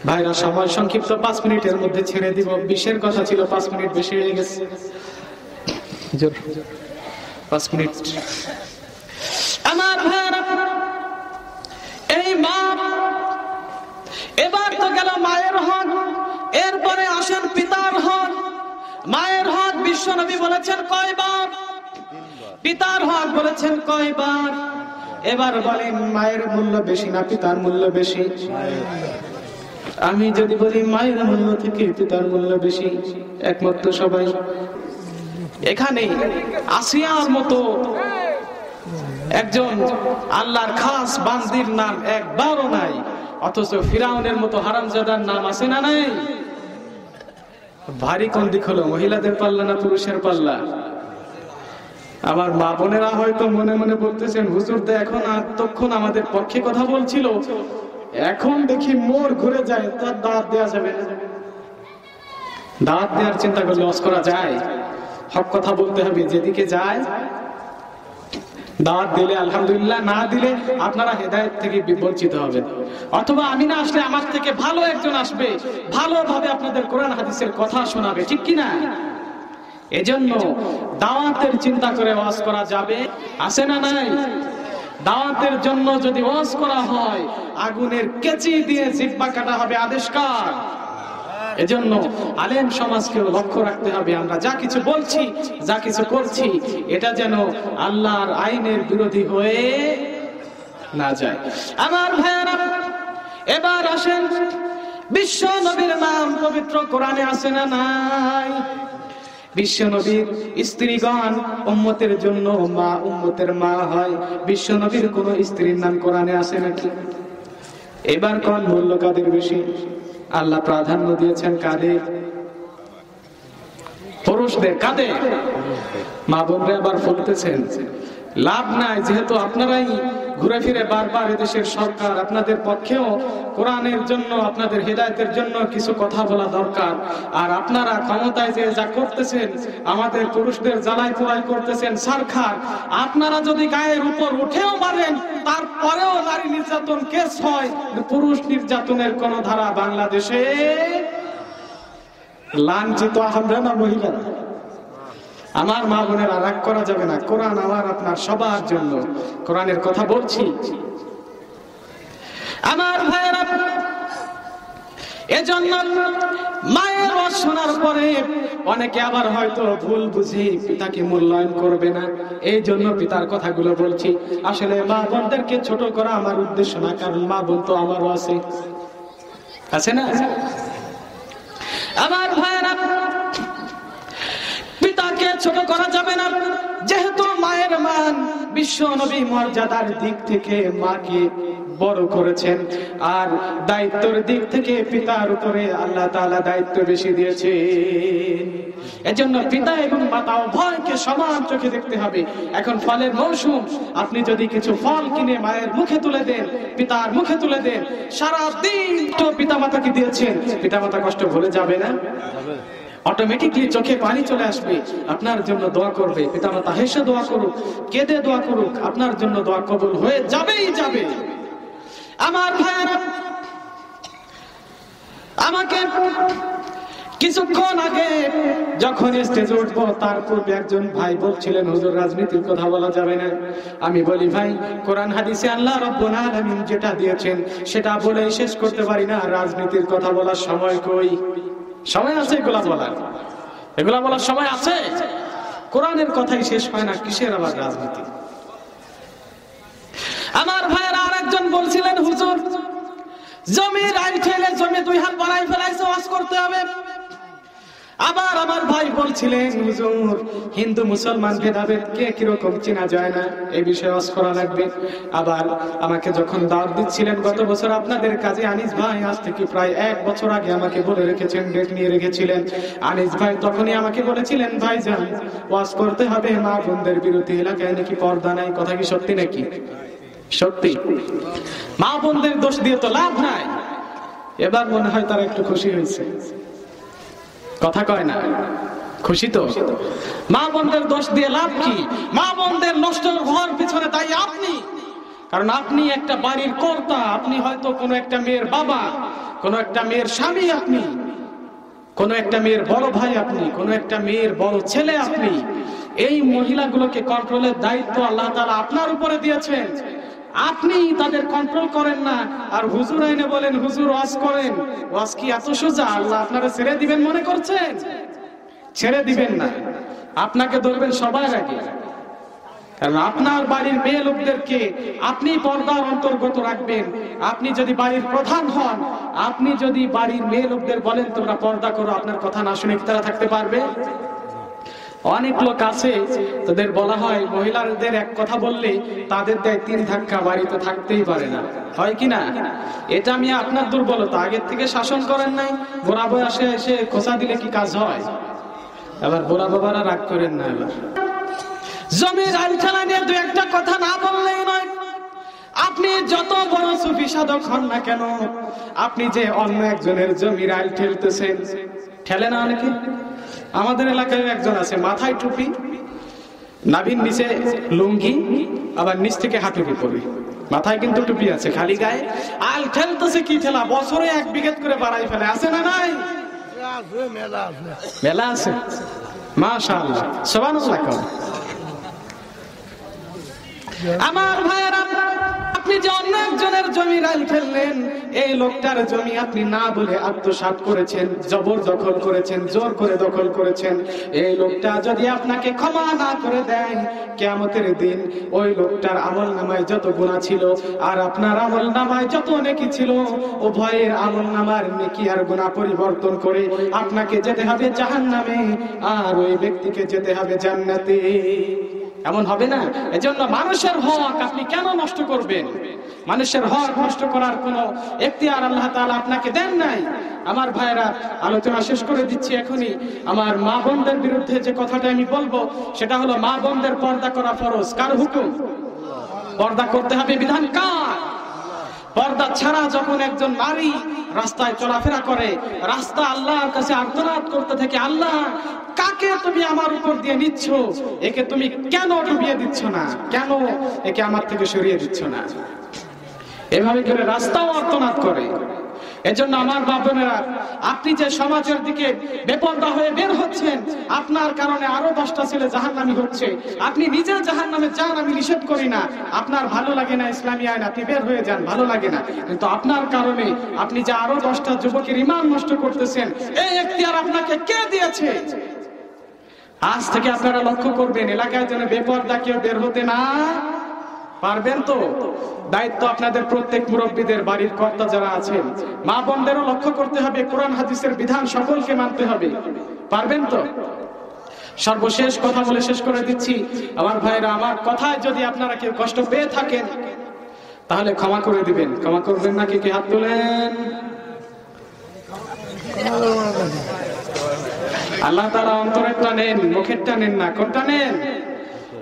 ভাইরা, সময় সংক্ষিপ্ত পাঁচ মিনিটের মধ্যে ছেড়ে দিব। বিশের কথা ছিল, পাঁচ মিনিট বেশি হয়ে গেছে। পাঁচ মিনিট। আমার ভাইরা এই মা এবার তো গেল মায়ের হক এরপরে আসেন পিতার হক মায়ের হক বিশ্ব নবী বলেছেন কয়বার? পিতার হক বলেছেন কয়বার? এবার বলেন, মায়ের মূল্য বেশি না পিতার মূল্য বেশি? আমি যদি বলি, মায়ের মূল্য থেকে পিতার মূল্য বেশি, একমত তো সবাই? এখানে আসিয়ার মতো একজন আল্লাহর খাস বান্দির নাম একবারও নাই। অথচ ফিরাউনের মতো হারামজাদার নাম আছে না নাই? ভারী কোন দিক হলো, মহিলাদের পাল্লা না পুরুষের পাল্লা? আমার মা বোনেরা হয়তো মনে মনে বলতেছেন, হুজুর তো এখন এতক্ষণ আমাদের পক্ষে কথা বলছিল। এখন দেখি মোর ঘুরে যায়, তার দাঁত দেওয়া যাবে। দাঁত দেওয়ার চিন্তা করলে অস করা যায়। সব কথা বলতে হবে, যেদিকে যায় দাওয়াত দিলে, আলহামদুলিল্লাহ, না দিলে আপনারা হেদায়েত থেকে বিবঞ্চিত হবেন। অথবা আমি না আসলে আমার থেকে ভালো একজন আসবে, ভালোভাবে আপনাদের কোরআন হাদিসের কথা শোনাবে, ঠিক কি না এজন্য দাওয়াতের চিন্তা করে ওয়াজ করা যাবে। আছে না নাই? দাওয়াতের জন্য যদি ওয়াজ করা হয়, আগুনের কেচি দিয়ে জিব্বা কাটা হবে আদেশ কার? এজন্য আলেম সমাজকে লক্ষ্য রাখতে হবে। আমরা যা কিছু বলছি, যা কিছু করছি, এটা যেন আল্লাহর আইনের বিরোধী হয়ে না যায়। আমার ভাইয়ারা, এবার আসেন, বিশ্ব নবীর নাম পবিত্র কোরআনে আছে না নাই? বিশ্ব নবীর স্ত্রীগণ উম্মতের জন্য মা, উম্মতের মা হয়। বিশ্ব নবীর কোন স্ত্রীর নাম কোরআনে আছে নাকি? এবার কোন মূল্য কাদের বেশি? আল্লাহ প্রাধান্য দিয়েছেন কাদের পুরুষদের কাদের মা বোনরা আবার বলতেছেন লাভ নাই, যেহেতু আপনারাই ঘুরে ফিরে বারবার এদেশের সরকার, আপনাদের পক্ষেও কোরআনের জন্য, আপনাদের হেদায়তের জন্য কিছু কথা বলা দরকার। আর আপনারা ক্ষমতায় যে যা করতেছেন, আমাদের পুরুষদের জ্বালাই পোড়াই করতেছেন সরকার আপনারা যদি গায়ের উপর উঠেও পারেন তারপরেও নারী নির্যাতন কেস হয়, পুরুষ নির্যাতনের কোন ধারা বাংলাদেশে লাঞ্ছিত আমরা না মহিলারা। আমার মা বোনেরা, রাগ করা যাবে না। কোরআন আমার আপনার সবার জন্য। কোরআনের কথা বলছি। আমার ভাইয়েরা, এজন্য মায়ের শোনার পরে অনেকে আবার হয়তো ভুল বুঝি পিতাকে মূল্যায়ন করবে না। এই জন্য পিতার কথাগুলো বলছি। আসলে মা বোনদেরকে ছোট করা আমার উদ্দেশ্য না, কারণ মা বোন তো আমারও আছে আছে না? আমার ভাইয়েরা ছোট করা যাবে না। যেহেতু মায়ের মান বিশ্ব নবী মর্যাদার দিক থেকে মাকে বড় করেছেন, আর দায়িত্বের দিক থেকে পিতার উপরে আল্লাহ তাআলা দায়িত্ব বেশি দিয়েছে এজন্য পিতা এবং মাতা উভয়কে সমান চোখে দেখতে হবে। এখন ফলের মৌসুম, আপনি যদি কিছু ফল কিনে মায়ের মুখে তুলে দেন, পিতার মুখে তুলে দেন সারা দিন তো পিতা মাতাকে দিয়েছেন। পিতা মাতা কষ্ট ভুলে যাবে না? অটোমেটিকলি চোখে পানি চলে আসবে। আপনার জন্য দোয়া করবে। পিতামাতা হেসে দোয়া করুক, কেঁদে দোয়া করুক, আপনার জন্য দোয়া কবুল হয়ে যাবেই যাবে। আমার আমাকে কিছুক্ষণ আগে যখন স্টেজে উঠবো, তার পূর্বে একজন ভাই বলছিলেন, হুজুর, রাজনীতির কথা বলা যাবে না। আমি বলি, ভাই, কোরআন, হাদিসে আল্লাহ রব্বুল আলামিন যেটা দিয়েছেন, সেটা বলে শেষ করতে পারি না। রাজনীতির কথা বলার সময় কই? সময় আছে এগুলা বলার? এগুলা বলার সময় আছে? কোরআনের কথাই শেষ হয় না, কিসের আবার রাজনীতি? আমার ভাইয়েরা আরেকজন বলছিলেন, হুজুর জমির আইন ঠেলে জমি দুই হাত বাড়াই ফেলাইছে, ওয়াজ করতে হবে। আবার আমার ভাই বলছিলেন, হুজুর, হিন্দু মুসলমান ভেদাভেদ কে কীরকম চেনা যায় না? এই বিষয়ে ওয়াজ করা লাগবে। আবার আমাকে যখন দাওয়াত দিচ্ছিলেন, গত বছর আপনাদের কাজে আনিস ভাই আজ থেকে প্রায় এক বছর আগে আমাকে বলে রেখেছেন, ডেট নিয়ে রেখেছিলেন। আনিস ভাই তখনই আমাকে বলেছিলেন, ভাই যান, ওয়াজ করতে হবে, মা বোনদের বিরুদ্ধে এলাকায় নাকি পর্দা নাই, কথা কি সত্যি নাকি? সত্যি। মা বোনদের দোষ দিয়ে তো লাভ নাই। এবার মনে হয় তারা একটু খুশি হয়েছে। কথা কয় না? খুশি তো? মা বোনদের দোষ দিয়ে লাভ কি? মা বোনদের নষ্ট হওয়ার পিছনে তাই আপনি। কারণ আপনি একটা বাড়ির কর্তা, আপনি হয়তো কোনো একটা মেয়ের বাবা, কোনো একটা মেয়ের স্বামী আপনি, কোন একটা মেয়ের বড় ভাই আপনি, কোন একটা মেয়ের বড় ছেলে আপনি। এই মহিলাগুলোকে কন্ট্রোলের দায়িত্ব আল্লাহ তাআলা আপনার উপরে দিয়েছেন। আপনি তাদের কন্ট্রোল করেন না। আর হুজুর আইনে বলেন, হুজুর, ওয়াজ করেন। ওয়াজ কি এত সোজা? আল্লাহ আপনারা ছেড়ে দিবেন মনে করছেন? ছেড়ে দিবেন না। আপনাকে ধরবেন সবার আগে। কারণ আপনার বাড়ির মেয়ে লোকদেরকে আপনি পর্দার অন্তর্গত রাখবেন। আপনি যদি বাড়ির প্রধান হন, আপনি যদি বাড়ির মেয়ে লোকদের বলেন, তোমরা পর্দা করো, আপনার কথা না শুনে কি তারা থাকতে পারবে? অনেক লোক আছে, তাদের বলা হয় মহিলাদের এক কথা বললে তাদের দেয় তিন ধাক্কা বাড়িতে থাকতেই পারে না। হয় কি না? এটা আমি আপনার দুর্বলতা, আগের থেকে শাসন করেন নাই গোড়া বয়সে এসে খোসা দিলে কি কাজ হয়? এবার বোরা বাবারা রাগ করেন না এবার। জমির আলখানা নিয়ে দু একটা কথা না বললেই নয়। আপনি যত বড় সুফি সাধক হন না কেন, আপনি যে অন্য একজনের জমির আইল ঠেলতেছেন। ঠেলে না অনেকে? আমাদের এলাকায় একজন আছে, মাথায় টুপি, নাভির নিচে লুঙ্গি, আবার নিচ থেকে হাঁটুপি পরে মাথায় কিন্তু টুপি আছে, খালি গায়ে। আল ঠেলতেছে কি ঠেলা বছরে এক বিঘেত করে বাড়াই ফেলে। আছে না নাই? মেলা আছে। মাশাআল্লাহ। সুবহানাল্লাহ আমার ভাইয়েরা আপনি যে অন্য একজনের জমি রাইল ফেললেন, এই লোকটার জমি আপনি না বলে আত্মসাৎ করেছেন, জবর দখল করেছেন, জোর করে দখল করেছেন। এই লোকটা যদি আপনাকে ক্ষমা না করে দেয়, কেয়ামতের দিন ওই লোকটার আমল নামায় যত গুণা ছিল, আর আপনার আমল নামায় যত নেকি ছিল, উভয়ের আমল নামার নেকি আর গুণা পরিবর্তন করে আপনাকে যেতে হবে জাহান নামে আর ওই ব্যক্তিকে যেতে হবে জান্নাতে। এমন হবে না। এজন্য মানুষের হক আপনি কেন নষ্ট করবেন? মানুষের হক নষ্ট করার কোনো এখতিয়ার আল্লাহ তাআলা আপনাকে দেন নাই। আমার ভাইরা আলোচনা শেষ করে দিচ্ছি এখনই। আমার মা বোনদের বিরুদ্ধে যে কথাটা আমি বলব, সেটা হলো মা বোনদের পর্দা করা ফরজ। কার হুকুম? পর্দা করতে হবে বিধান কার? পর্দা ছাড়া যখন একজন নারী রাস্তায় চলাফেরা করে, রাস্তা আল্লাহর কাছে আর্তনাদ করতে থাকে, আল্লাহ, কাকে তুমি আমার উপর দিয়ে নিচ্ছ? একে তুমি কেন ডুবিয়ে দিচ্ছ না? কেন একে আমার থেকে সরিয়ে দিচ্ছ না? এভাবে করে রাস্তাও আর্তনাদ করে। এজন্য আমার বাপনেরা আপনি যে সমাজের দিকে বেপর্দা হয়ে বের হচ্ছেন, আপনার কারণে আরও দশটা ছেলে জাহান্নামি হচ্ছে। আপনি নিজে জাহান্নামে যান, আমি নিষেধ করি না। আপনার ভালো লাগে না ইসলামী আইন, আপনি বের হয়ে যান, ভালো লাগে না। কিন্তু আপনার কারণে আপনি যে আরও দশটা যুবকের ইমান নষ্ট করতেছেন, এই এখতিয়ার আপনাকে কে দিয়েছে? আজ থেকে আপনারা লক্ষ্য করবেন, এলাকায় যেন বেপর্দা কেউ বের হতে না পারবেন তো? দায়িত্ব আপনাদের প্রত্যেক মুরব্বীদের, বাড়ির কর্তা যারা আছেন। মা বোনদেরও লক্ষ্য করতে হবে, কোরআন, হাদিসের বিধান সকলকে মানতে হবে। পারবেন তো? সর্বশেষ কথা বলে শেষ করে দিচ্ছি। আমার ভাইরা, আমার কথায় যদি আপনারা কেউ কষ্ট পেয়ে থাকেন, তাহলে ক্ষমা করে দিবেন। ক্ষমা করবেন নাকি কি হাত তোলেন? আল্লাহ তারা অন্তরেরটা নেন, মুখেরটা নেন না, কোনটা নেন?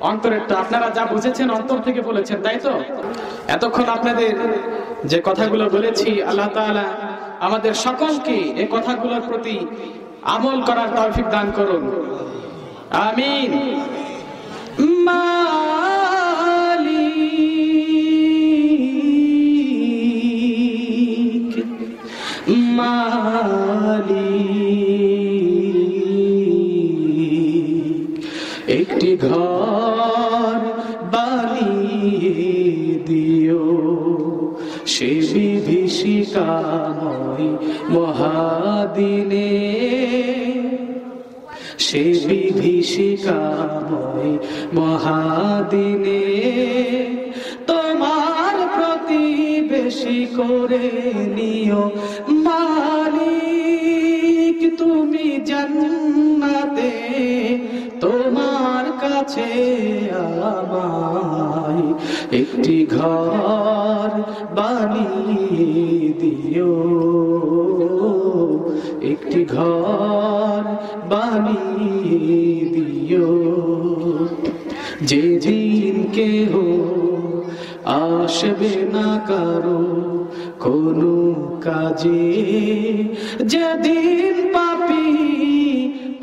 অন্তরেরটা আপনারা যা বুঝেছেন অন্তর থেকে বলেছেন, তাই তো? এতক্ষণ আপনাদের যে কথাগুলো বলেছি, আল্লাহ তাআলা আমাদের সকলকে এই কথাগুলোর প্রতি আমল করার তৌফিক দান করুন। আমিন। মালিক বিভীষিকাময় মহাদিনে তোমার প্রতিবেশী করে নিও মালিক তুমি জান্নাতে তোমার কাছে আমায় একটি ঘর না কারও কোনো কাজে। যেদিন পাপি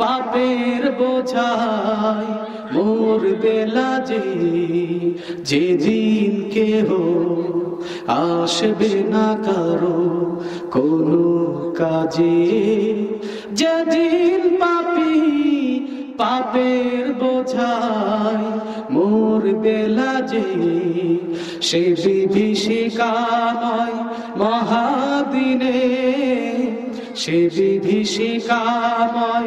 পাপের বোঝায় মোর বেলা যে বিভীষিকাময় মহাদিনে